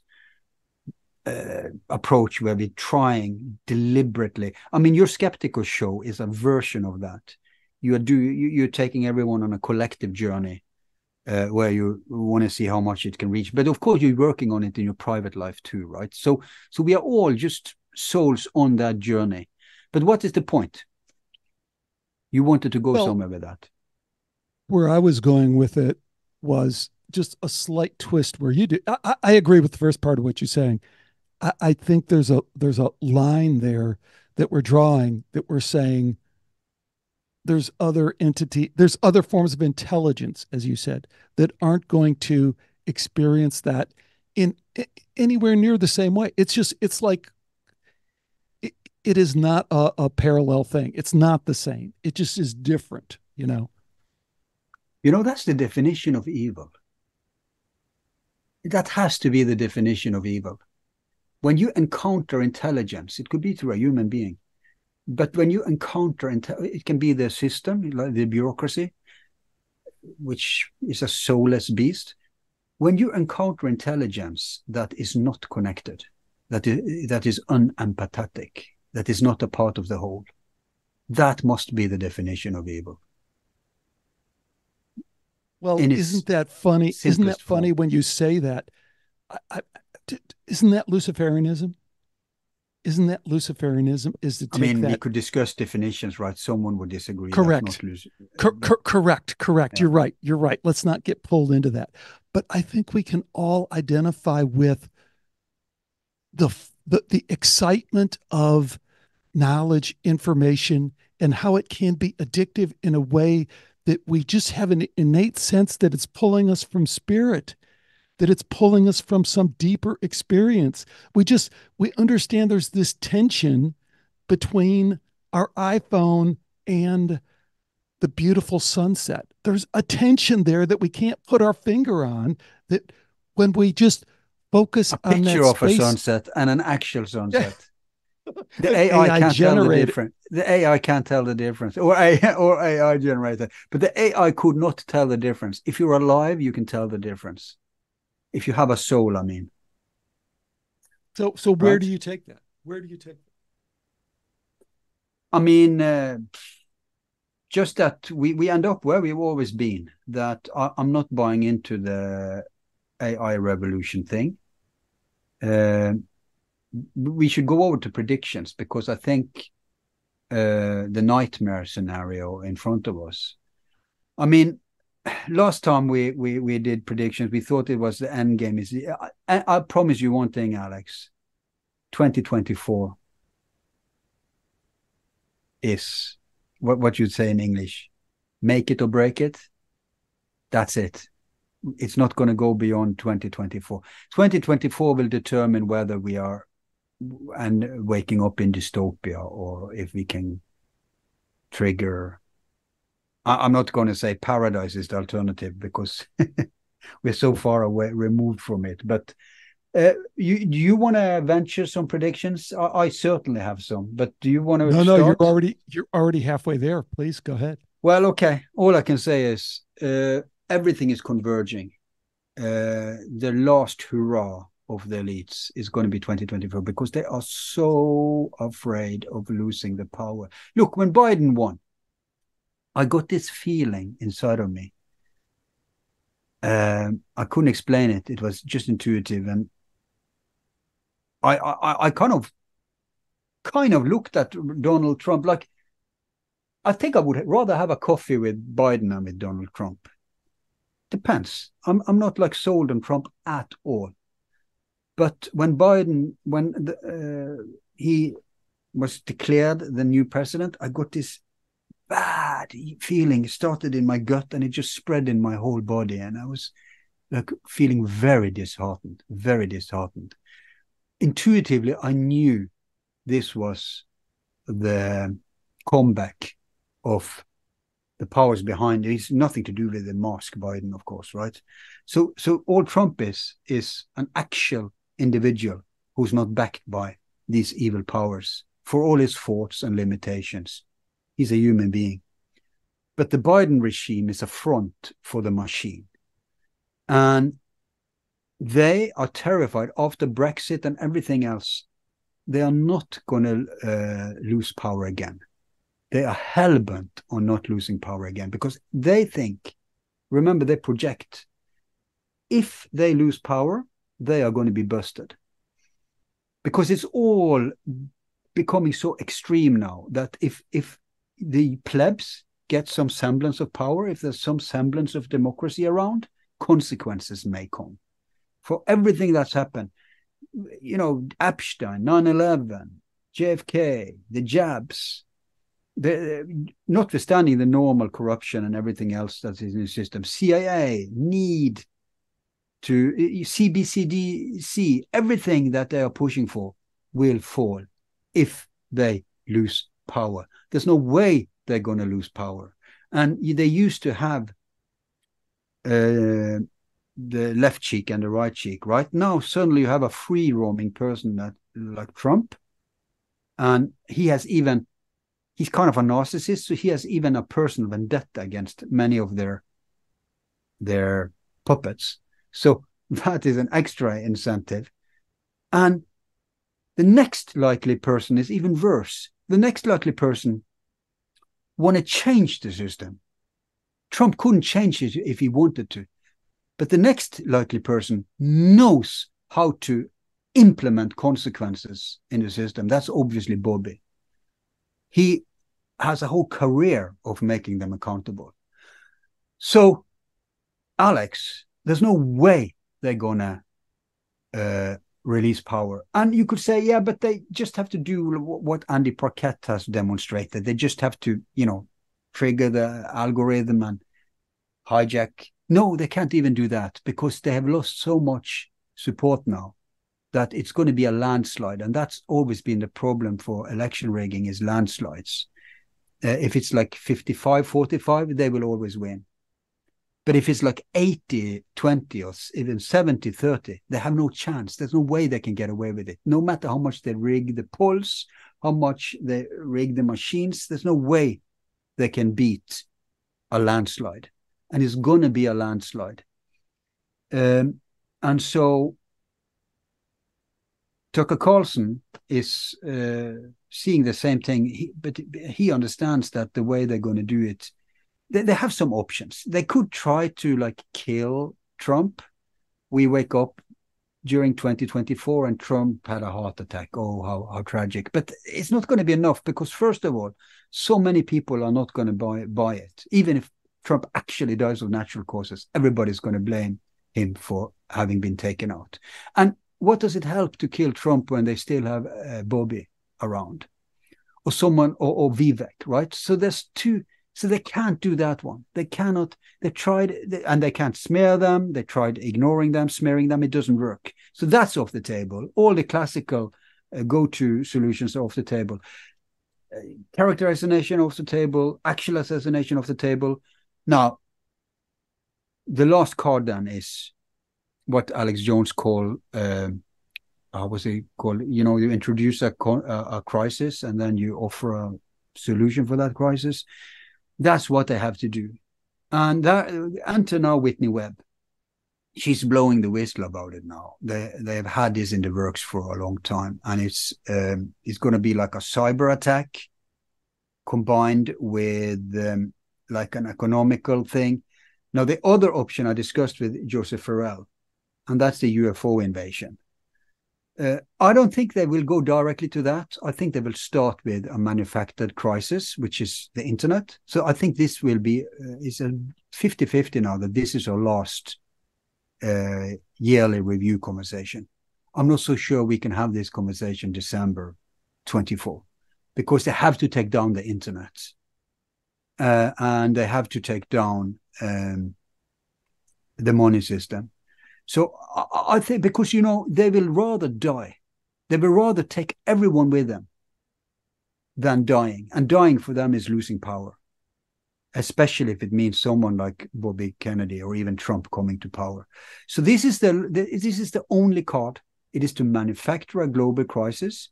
uh, approach where we're trying deliberately. I mean, your skeptical show is a version of that. You are do you, you're taking everyone on a collective journey. Uh, where you want to see how much it can reach, but of course you're working on it in your private life too, right? So, so we are all just souls on that journey. But what is the point? You wanted to go Well- somewhere with that. where I was going with it was just a slight twist where you do. I- I agree with the first part of what you're saying. I, think there's a there's a line there that we're drawing that we're saying there's other entity there's other forms of intelligence as you said that aren't going to experience that in, i anywhere near the same way it's just it's like it, it is not a, a parallel thing it's not the same it just is different you know You know, that's the definition of evil. That has to be the definition of evil. When you encounter intelligence, it could be through a human being, but when you encounter, it can be the system, like the bureaucracy, which is a soulless beast. When you encounter intelligence that is not connected, that is, that is unempathetic, that is not a part of the whole, that must be the definition of evil. Well, isn't that funny? Isn't that funny form. when you say that? I, I, isn't that Luciferianism? Isn't that Luciferianism? Is to I mean, we could discuss definitions, right? Someone would disagree. Correct. not loose- Cor- uh, cor- correct, correct. Yeah. You're right. You're right. Let's not get pulled into that. But I think we can all identify with the the, the excitement of knowledge, information, and how it can be addictive in a way that we just have an innate sense that it's pulling us from spirit, that it's pulling us from some deeper experience. We just we understand there's this tension between our iPhone and the beautiful sunset. There's a tension there that we can't put our finger on that when we just Focus a on picture that of a sunset and an actual sunset. The AI, AI can't tell the difference. The AI can't tell the difference, or AI, or AI generated. But the AI could not tell the difference. If you're alive, you can tell the difference. If you have a soul, I mean. So, so where Right. do you take that? Where do you take that? I mean, uh, just that we, we end up where we've always been. That I, I'm not buying into the AI revolution thing. Uh, we should go over to predictions because I think uh, the nightmare scenario in front of us. I mean, last time we, we, we did predictions, we thought it was the end game. Is I, I promise you one thing, Alex. 2024 is what what you'd say in English, make it or break it. That's it. It's not going to go beyond 2024. 2024 will determine whether we are and waking up in dystopia or if we can trigger. I, I'm not going to say paradise is the alternative because we're so far away removed from it. But uh, you do you want to venture some predictions? I, I certainly have some, but do you want to? No, no, you're already you're already halfway there. Please go ahead. Well, okay. All I can say is uh, everything is converging. Uh, the last hurrah of the elites is going to be 2024 because they are so afraid of losing the power. Look, when Biden won, I got this feeling inside of me. Um, I couldn't explain it. It was just intuitive, and I, I, I kind of, kind of looked at Donald Trump like I think I would rather have a coffee with Biden than with Donald Trump. Depends. I'm I'm not like sold on Trump at all. But when Biden, when the, uh, he was declared the new president, I got this bad feeling. It started in my gut and it just spread in my whole body, and I was like feeling very disheartened, very disheartened. Intuitively, I knew this was the comeback of the powers behind it. It's nothing to do with the mask Biden, of course, right? So so all Trump is is an actual individual who's not backed by these evil powers for all his faults and limitations. He's a human being. But the Biden regime is a front for the machine. And they are terrified after Brexit and everything else. They are not going to uh, lose power again they are hell bent on not losing power again because they think, remember, they project, if they lose power, they are going to be busted. Because it's all becoming so extreme now that if if the plebs get some semblance of power, if there's some semblance of democracy around, consequences may come. For everything that's happened, you know, Epstein, 9 11, JFK, the jabs, the, notwithstanding the normal corruption and everything else that's in the system, CIA need to CBCDC, everything that they are pushing for will fall if they lose power. There's no way they're going to lose power. And they used to have uh, the left cheek and the right cheek. Right now, suddenly you have a free roaming person that like Trump, and he has even he's kind of a narcissist, so he has even a personal vendetta against many of their their puppets. So that is an extra incentive. And the next likely person is even worse. The next likely person want to change the system. Trump couldn't change it if he wanted to. But the next likely person knows how to implement consequences in the system. That's obviously Bobby he has a whole career of making them accountable. So, Alex, there's no way they're gonna uh, release power. And you could say, yeah, but they just have to do what Andy Paquette has demonstrated. They just have to, you know, trigger the algorithm and hijack. No, they can't even do that because they have lost so much support now that it's going to be a landslide and that's always been the problem for election rigging is landslides uh, if it's like 55 45 they will always win But if it's like 80 20 or even 70 30, they have no chance. There's no way they can get away with it. No matter how much they rig the pulse, how much they rig the machines, there's no way they can beat a landslide. And it's going to be a landslide. Um, and so Tucker Carlson is uh, seeing the same thing, he, but he understands that the way they're going to do it, they, they have some options. They could try to like kill Trump. We wake up during 2024 and Trump had a heart attack. Oh, how, how tragic. But it's not going to be enough because, first of all, so many people are not going to buy, buy it. Even if Trump actually dies of natural causes, everybody's going to blame him for having been taken out. And what does it help to kill Trump when they still have uh, Bobby around or someone or, or Vivek, right? So there's two. So they can't do that one. They cannot. They tried and they can't smear them. They tried ignoring them, smearing them. It doesn't work. So that's off the table. All the classical uh, go-to solutions are off the table. Uh, character assassination off the table. Actual assassination off the table. Now, the last card then is what Alex Jones called, uh, how was it called? You know, you introduce a, a crisis and then you offer a solution for that crisis. That's what they have to do. And that, enter now Whitney Webb. She's blowing the whistle about it now. They they have had this in the works for a long time, and it's um, it's going to be like a cyber attack combined with um, like an economical thing. Now, the other option I discussed with Joseph Farrell and that's the UFO invasion. Uh, I don't think they will go directly to that. I think they will start with a manufactured crisis, which is the internet. So I think this will be uh, is a 50-50 now that this is our last uh, yearly review conversation. I'm not so sure we can have this conversation December 24 because they have to take down the internet uh, and they have to take down um, the money system so I, I think because you know they will rather die, they will rather take everyone with them than dying, and dying for them is losing power, especially if it means someone like Bobby Kennedy or even Trump coming to power. So this is the, this is the only card. It is to manufacture a global crisis,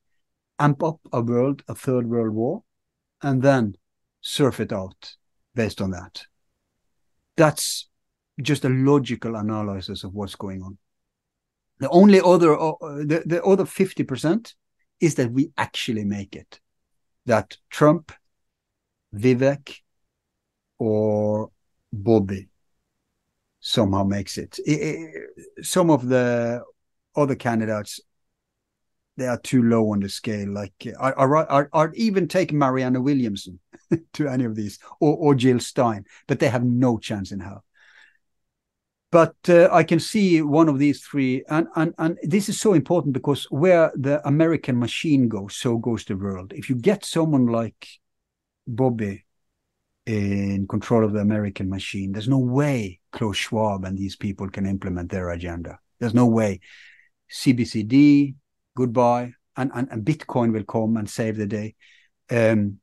amp up a world, a third world war, and then surf it out based on that. That's just a logical analysis of what's going on. The only other, uh, the, the other 50% is that we actually make it. That Trump, Vivek, or Bobby somehow makes it. it, it some of the other candidates, they are too low on the scale. Like I'd even take Marianne Williamson to any of these, or, or Jill Stein, but they have no chance in hell but uh, I can see one of these three, and, and and this is so important because where the American machine goes, so goes the world. If you get someone like Bobby in control of the American machine, there's no way Klaus Schwab and these people can implement their agenda. There's no way. CBCD, goodbye, and, and, and Bitcoin will come and save the day. Um,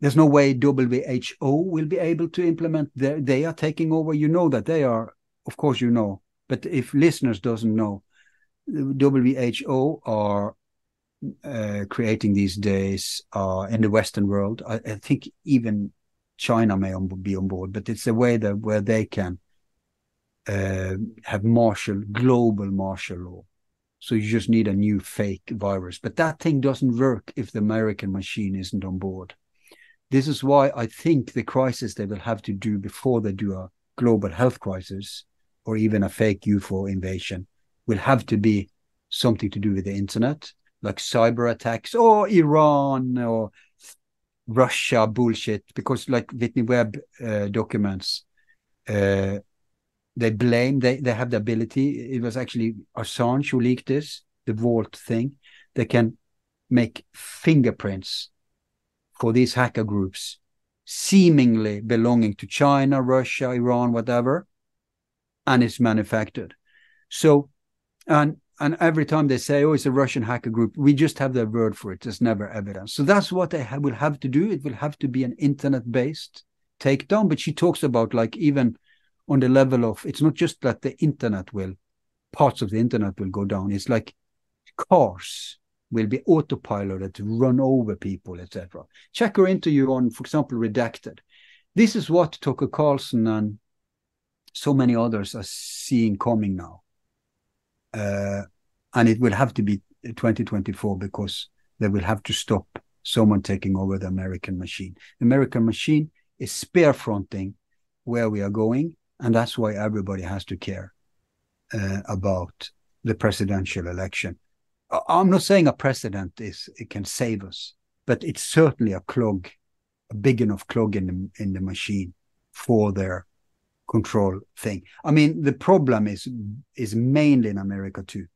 there's no way WHO will be able to implement. They are taking over. You know that they are of course you know, but if listeners doesn't know, WHO are uh, creating these days uh, in the Western world. I, I, think even China may on, be on board, but it's a way that where they can uh, have martial global martial law. So you just need a new fake virus, but that thing doesn't work if the American machine isn't on board. This is why I think the crisis they will have to do before they do a global health crisis or even a fake UFO invasion will have to be something to do with the internet, like cyber attacks or Iran or Russia bullshit. Because like Whitney Webb uh, documents, uh, they blame they they have the ability. It was actually Assange who leaked this, the Vault thing. They can make fingerprints for these hacker groups, seemingly belonging to China, Russia, Iran, whatever and it's manufactured. So, and and every time they say, "Oh, it's a Russian hacker group," we just have their word for it. There's never evidence. So that's what they ha- will have to do. It will have to be an internet-based takedown. But she talks about like even on the level of it's not just that the internet will parts of the internet will go down. It's like cars will be autopiloted to run over people, etc. Check her interview on, for example, Redacted. This is what Tucker Carlson and so many others are seeing coming now. Uh, and it will have to be 2024 because they will have to stop someone taking over the American machine. The American machine is spear fronting where we are going, and that's why everybody has to care uh, about the presidential election. I'm not saying a president is it can save us, but it's certainly a clog, a big enough clog in the in the machine for their control thing. I mean, the problem is is mainly in America too.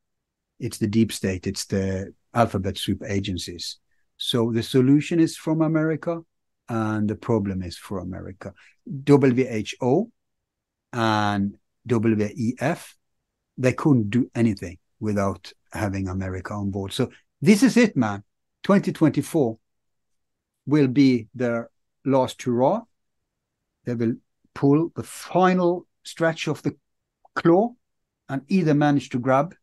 It's the deep state, it's the alphabet soup agencies. So the solution is from America, and the problem is for America. WHO and WEF, they couldn't do anything without having America on board. So this is it, man. 2024 will be their last hurrah. They will pull the final stretch of the claw and either manage to grab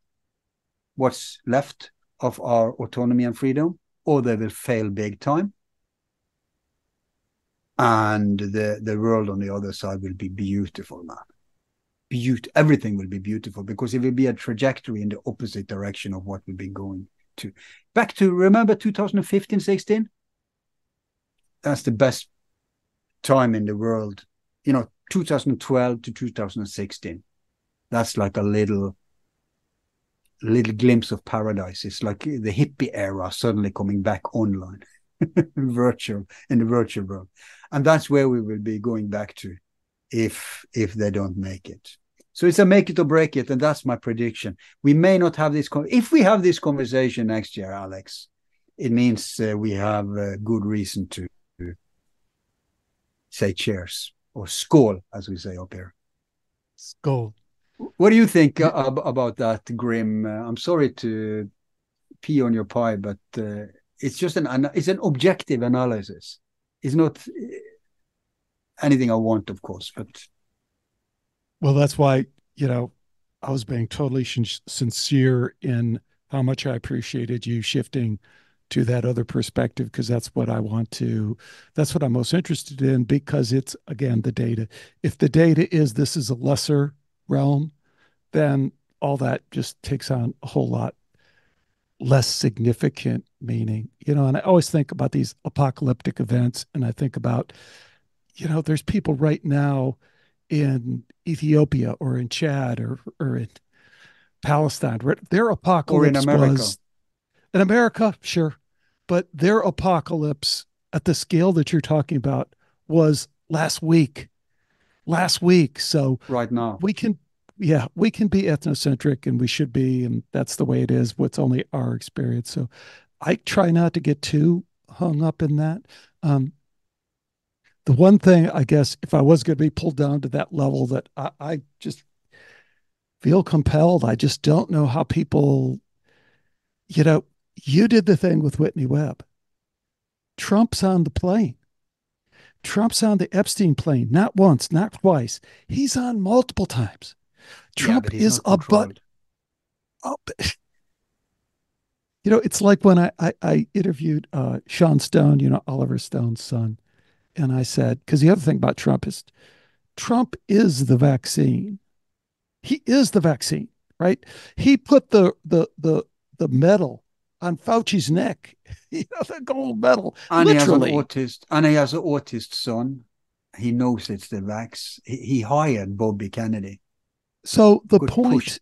what's left of our autonomy and freedom, or they will fail big time. And the, the world on the other side will be beautiful, man. Beaut- everything will be beautiful because it will be a trajectory in the opposite direction of what we've been going to. Back to remember 2015, 16? That's the best time in the world you know 2012 to 2016 that's like a little little glimpse of paradise. It's like the hippie era suddenly coming back online virtual in the virtual world. And that's where we will be going back to if if they don't make it. So it's a make it or break it and that's my prediction. We may not have this con- if we have this conversation next year alex it means uh, we have a good reason to say cheers or skål, as we say up here. Skål. What do you think uh, about that, Grim? Uh, I'm sorry to pee on your pie, but uh, it's just an it's an objective analysis. It's not uh, anything I want, of course, but well, that's why you know I was being totally sincere in how much I appreciated you shifting to that other perspective because that's what I want to, that's what I'm most interested in because it's, again, the data. If the data is this is a lesser realm, then all that just takes on a whole lot less significant meaning. You know, and I always think about these apocalyptic events and I think about, you know, there's people right now in Ethiopia or in Chad or, or in Palestine. Their apocalypse or in America. was in America, sure but their apocalypse at the scale that you're talking about was last week. Last week. So right now we can yeah, we can be ethnocentric and we should be, and that's the way it is. What's only our experience. So I try not to get too hung up in that. Um, the one thing I guess if I was going to be pulled down to that level that I, I just feel compelled, I just don't know how people, you know, you did the thing with Whitney Webb. Trump's on the plane. Trump's on the Epstein plane, not once, not twice. He's on multiple times. Trump yeah, is a but. Oh, you know, it's like when I, I, I interviewed uh, Sean Stone, you know, Oliver Stone's son. And I said, because the other thing about Trump is Trump is the vaccine. He is the vaccine, right? He put the the the the medal on Fauci's neck. you know, the gold medal. And literally. he has an autist, and he has an autist son. He knows it's the vax. He, he hired Bobby Kennedy. So the point,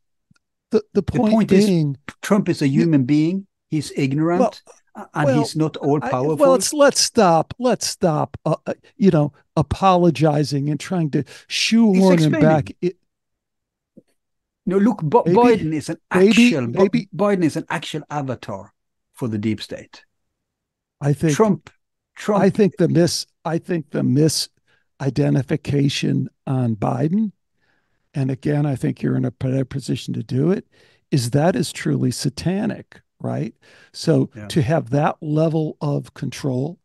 the, the point, the point being, is, Trump is a human you, being. He's ignorant. Well, and well, he's not all powerful. well, let's let's stop. Let's stop. Uh, uh, you know, apologizing and trying to shoehorn him back. It, no, look, B- maybe, Biden is an actual maybe, maybe, Biden is an actual avatar for the deep state. I think Trump. Trump. I think the mis. I think the misidentification on Biden, and again, I think you're in a better position to do it. Is that is truly satanic, right? So yeah. to have that level of control,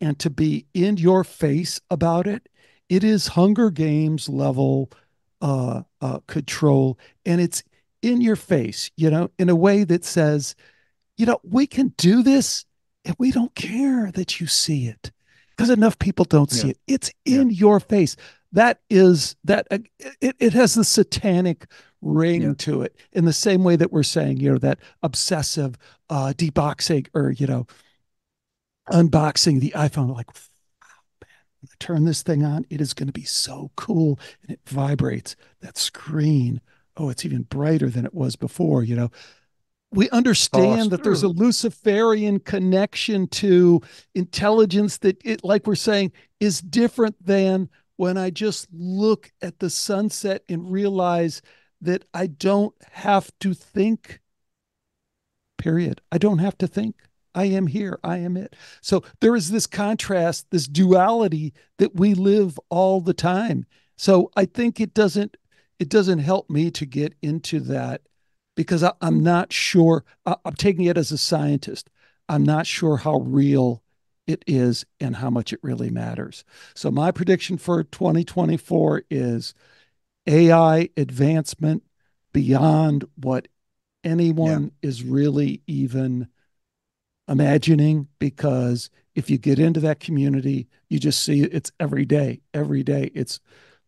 and to be in your face about it, it is Hunger Games level uh, uh, control, and it's in your face, you know, in a way that says, you know, we can do this and we don't care that you see it because enough people don't see Yeah. it. It's in your face. That is that uh, it, it has the satanic ring Yeah. to it in the same way that we're saying, you know, that obsessive uh deboxing or, you know, unboxing the iPhone, like, when I turn this thing on, it is going to be so cool. And it vibrates. That screen, oh, it's even brighter than it was before, you know. We understand that there's a Luciferian connection to intelligence that it, like we're saying, is different than when I just look at the sunset and realize that I don't have to think. Period. I don't have to think. I am here. I am it. So there is this contrast, this duality that we live all the time. So I think it doesn't it doesn't help me to get into that because I, I'm not sure. I, I'm taking it as a scientist. I'm not sure how real it is and how much it really matters. So my prediction for 2024 is AI advancement beyond what anyone is really even imagining because if you get into that community you just see it's every day every day it's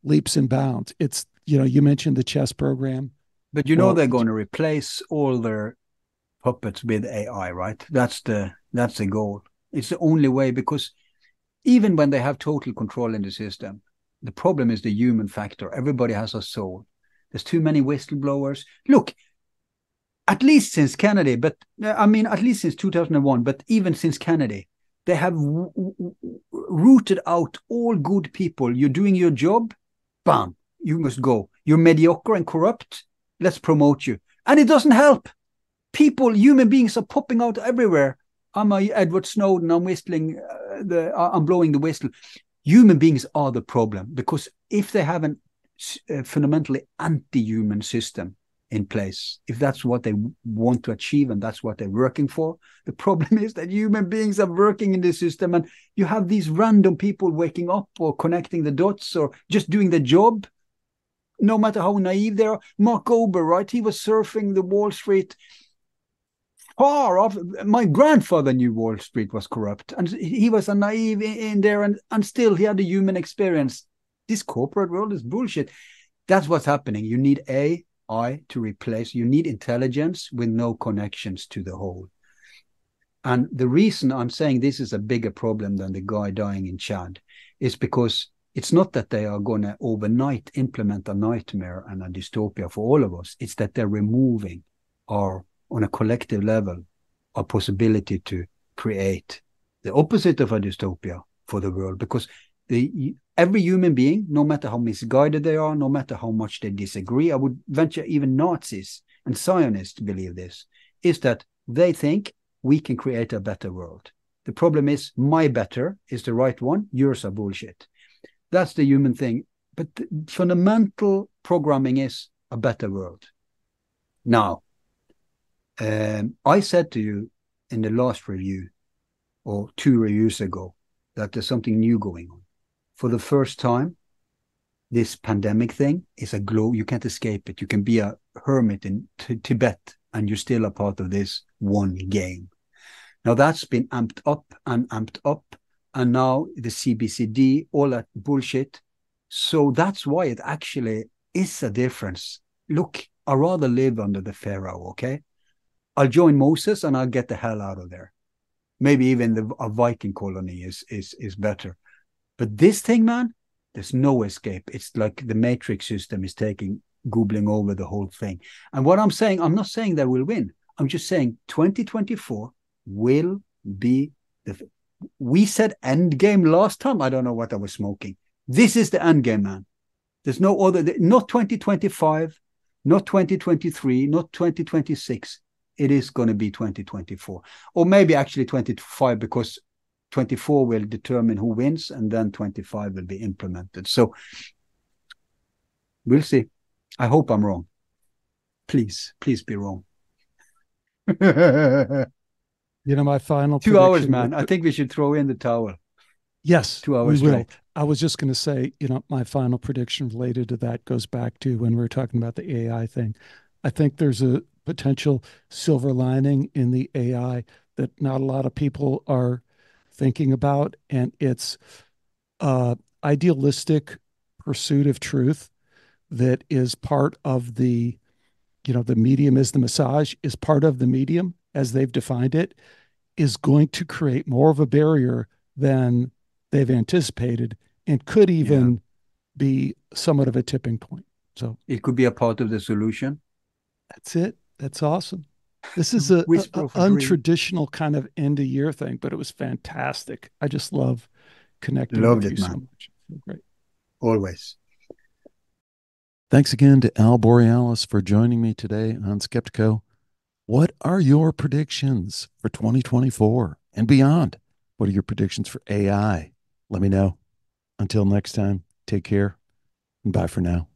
leaps and bounds it's you know you mentioned the chess program But you know Well, they're going to replace all their puppets with AI, right? That's the that's the goal. It's the only way because even when they have total control in the system, the problem is the human factor. Everybody has a soul. There's too many whistleblowers. Look, at least since Kennedy, but uh, I mean, at least since 2001, but even since Kennedy, they have rooted out all good people. You're doing your job, bam, you must go. You're mediocre and corrupt, let's promote you. And it doesn't help. People, human beings are popping out everywhere. I'm a Edward Snowden, I'm whistling, uh, the, uh, I'm blowing the whistle. Human beings are the problem because if they have a uh, fundamentally anti human system, in place. If that's what they want to achieve and that's what they're working for, the problem is that human beings are working in this system and you have these random people waking up or connecting the dots or just doing the job, no matter how naive they are. Mark Ober, right? He was surfing the Wall Street far off. My grandfather knew Wall Street was corrupt and he was a naive in there and, and still he had a human experience. This corporate world is bullshit. That's what's happening. You need a I to replace. You need intelligence with no connections to the whole. And the reason I'm saying this is a bigger problem than the guy dying in Chad is because it's not that they are going to overnight implement a nightmare and a dystopia for all of us. It's that they're removing our, on a collective level, our possibility to create the opposite of a dystopia for the world. Because the every human being, no matter how misguided they are, no matter how much they disagree, I would venture even Nazis and Zionists believe this, is that they think we can create a better world. The problem is my better is the right one, yours are bullshit. That's the human thing. But fundamental programming is a better world. Now, um, I said to you in the last review, or two reviews ago, that there's something new going on for the first time, this pandemic thing is a glow. You can't escape it. You can be a hermit in Tibet and you're still a part of this one game. Now that's been amped up and amped up. And now the CBCD, all that bullshit. So that's why it actually is a difference. Look, I'd rather live under the Pharaoh, okay? I'll join Moses and I'll get the hell out of there. Maybe even the, a Viking colony is, is, is better. But this thing, man, there's no escape. It's like the matrix system is taking, googling over the whole thing. And what I'm saying, I'm not saying that we'll win. I'm just saying 2024 will be the. We said end game last time. I don't know what I was smoking. This is the end game, man. There's no other, not 2025, not 2023, not 2026. It is going to be 2024, or maybe actually 25 because 24 will determine who wins and then 25 will be implemented so we'll see i hope i'm wrong please please be wrong you know my final two hours man i think we should throw in the towel Yes, two hours we will. straight. I was just going to say, you know, my final prediction related to that goes back to when we were talking about the AI thing. I think there's a potential silver lining in the AI that not a lot of people are thinking about, and it's uh, idealistic pursuit of truth that is part of the, you know, the medium is the massage is part of the medium as they've defined it, is going to create more of a barrier than they've anticipated and could even yeah. be somewhat of a tipping point. So it could be a part of the solution. That's it. That's awesome. This is a, a, a untraditional kind of end of year thing, but it was fantastic. I just love connecting Loved with it, you man. so much. Great. Always. Thanks again to Al Borealis for joining me today on Skeptiko. What are your predictions for 2024 and beyond? What are your predictions for AI? Let me know. Until next time, take care and bye for now.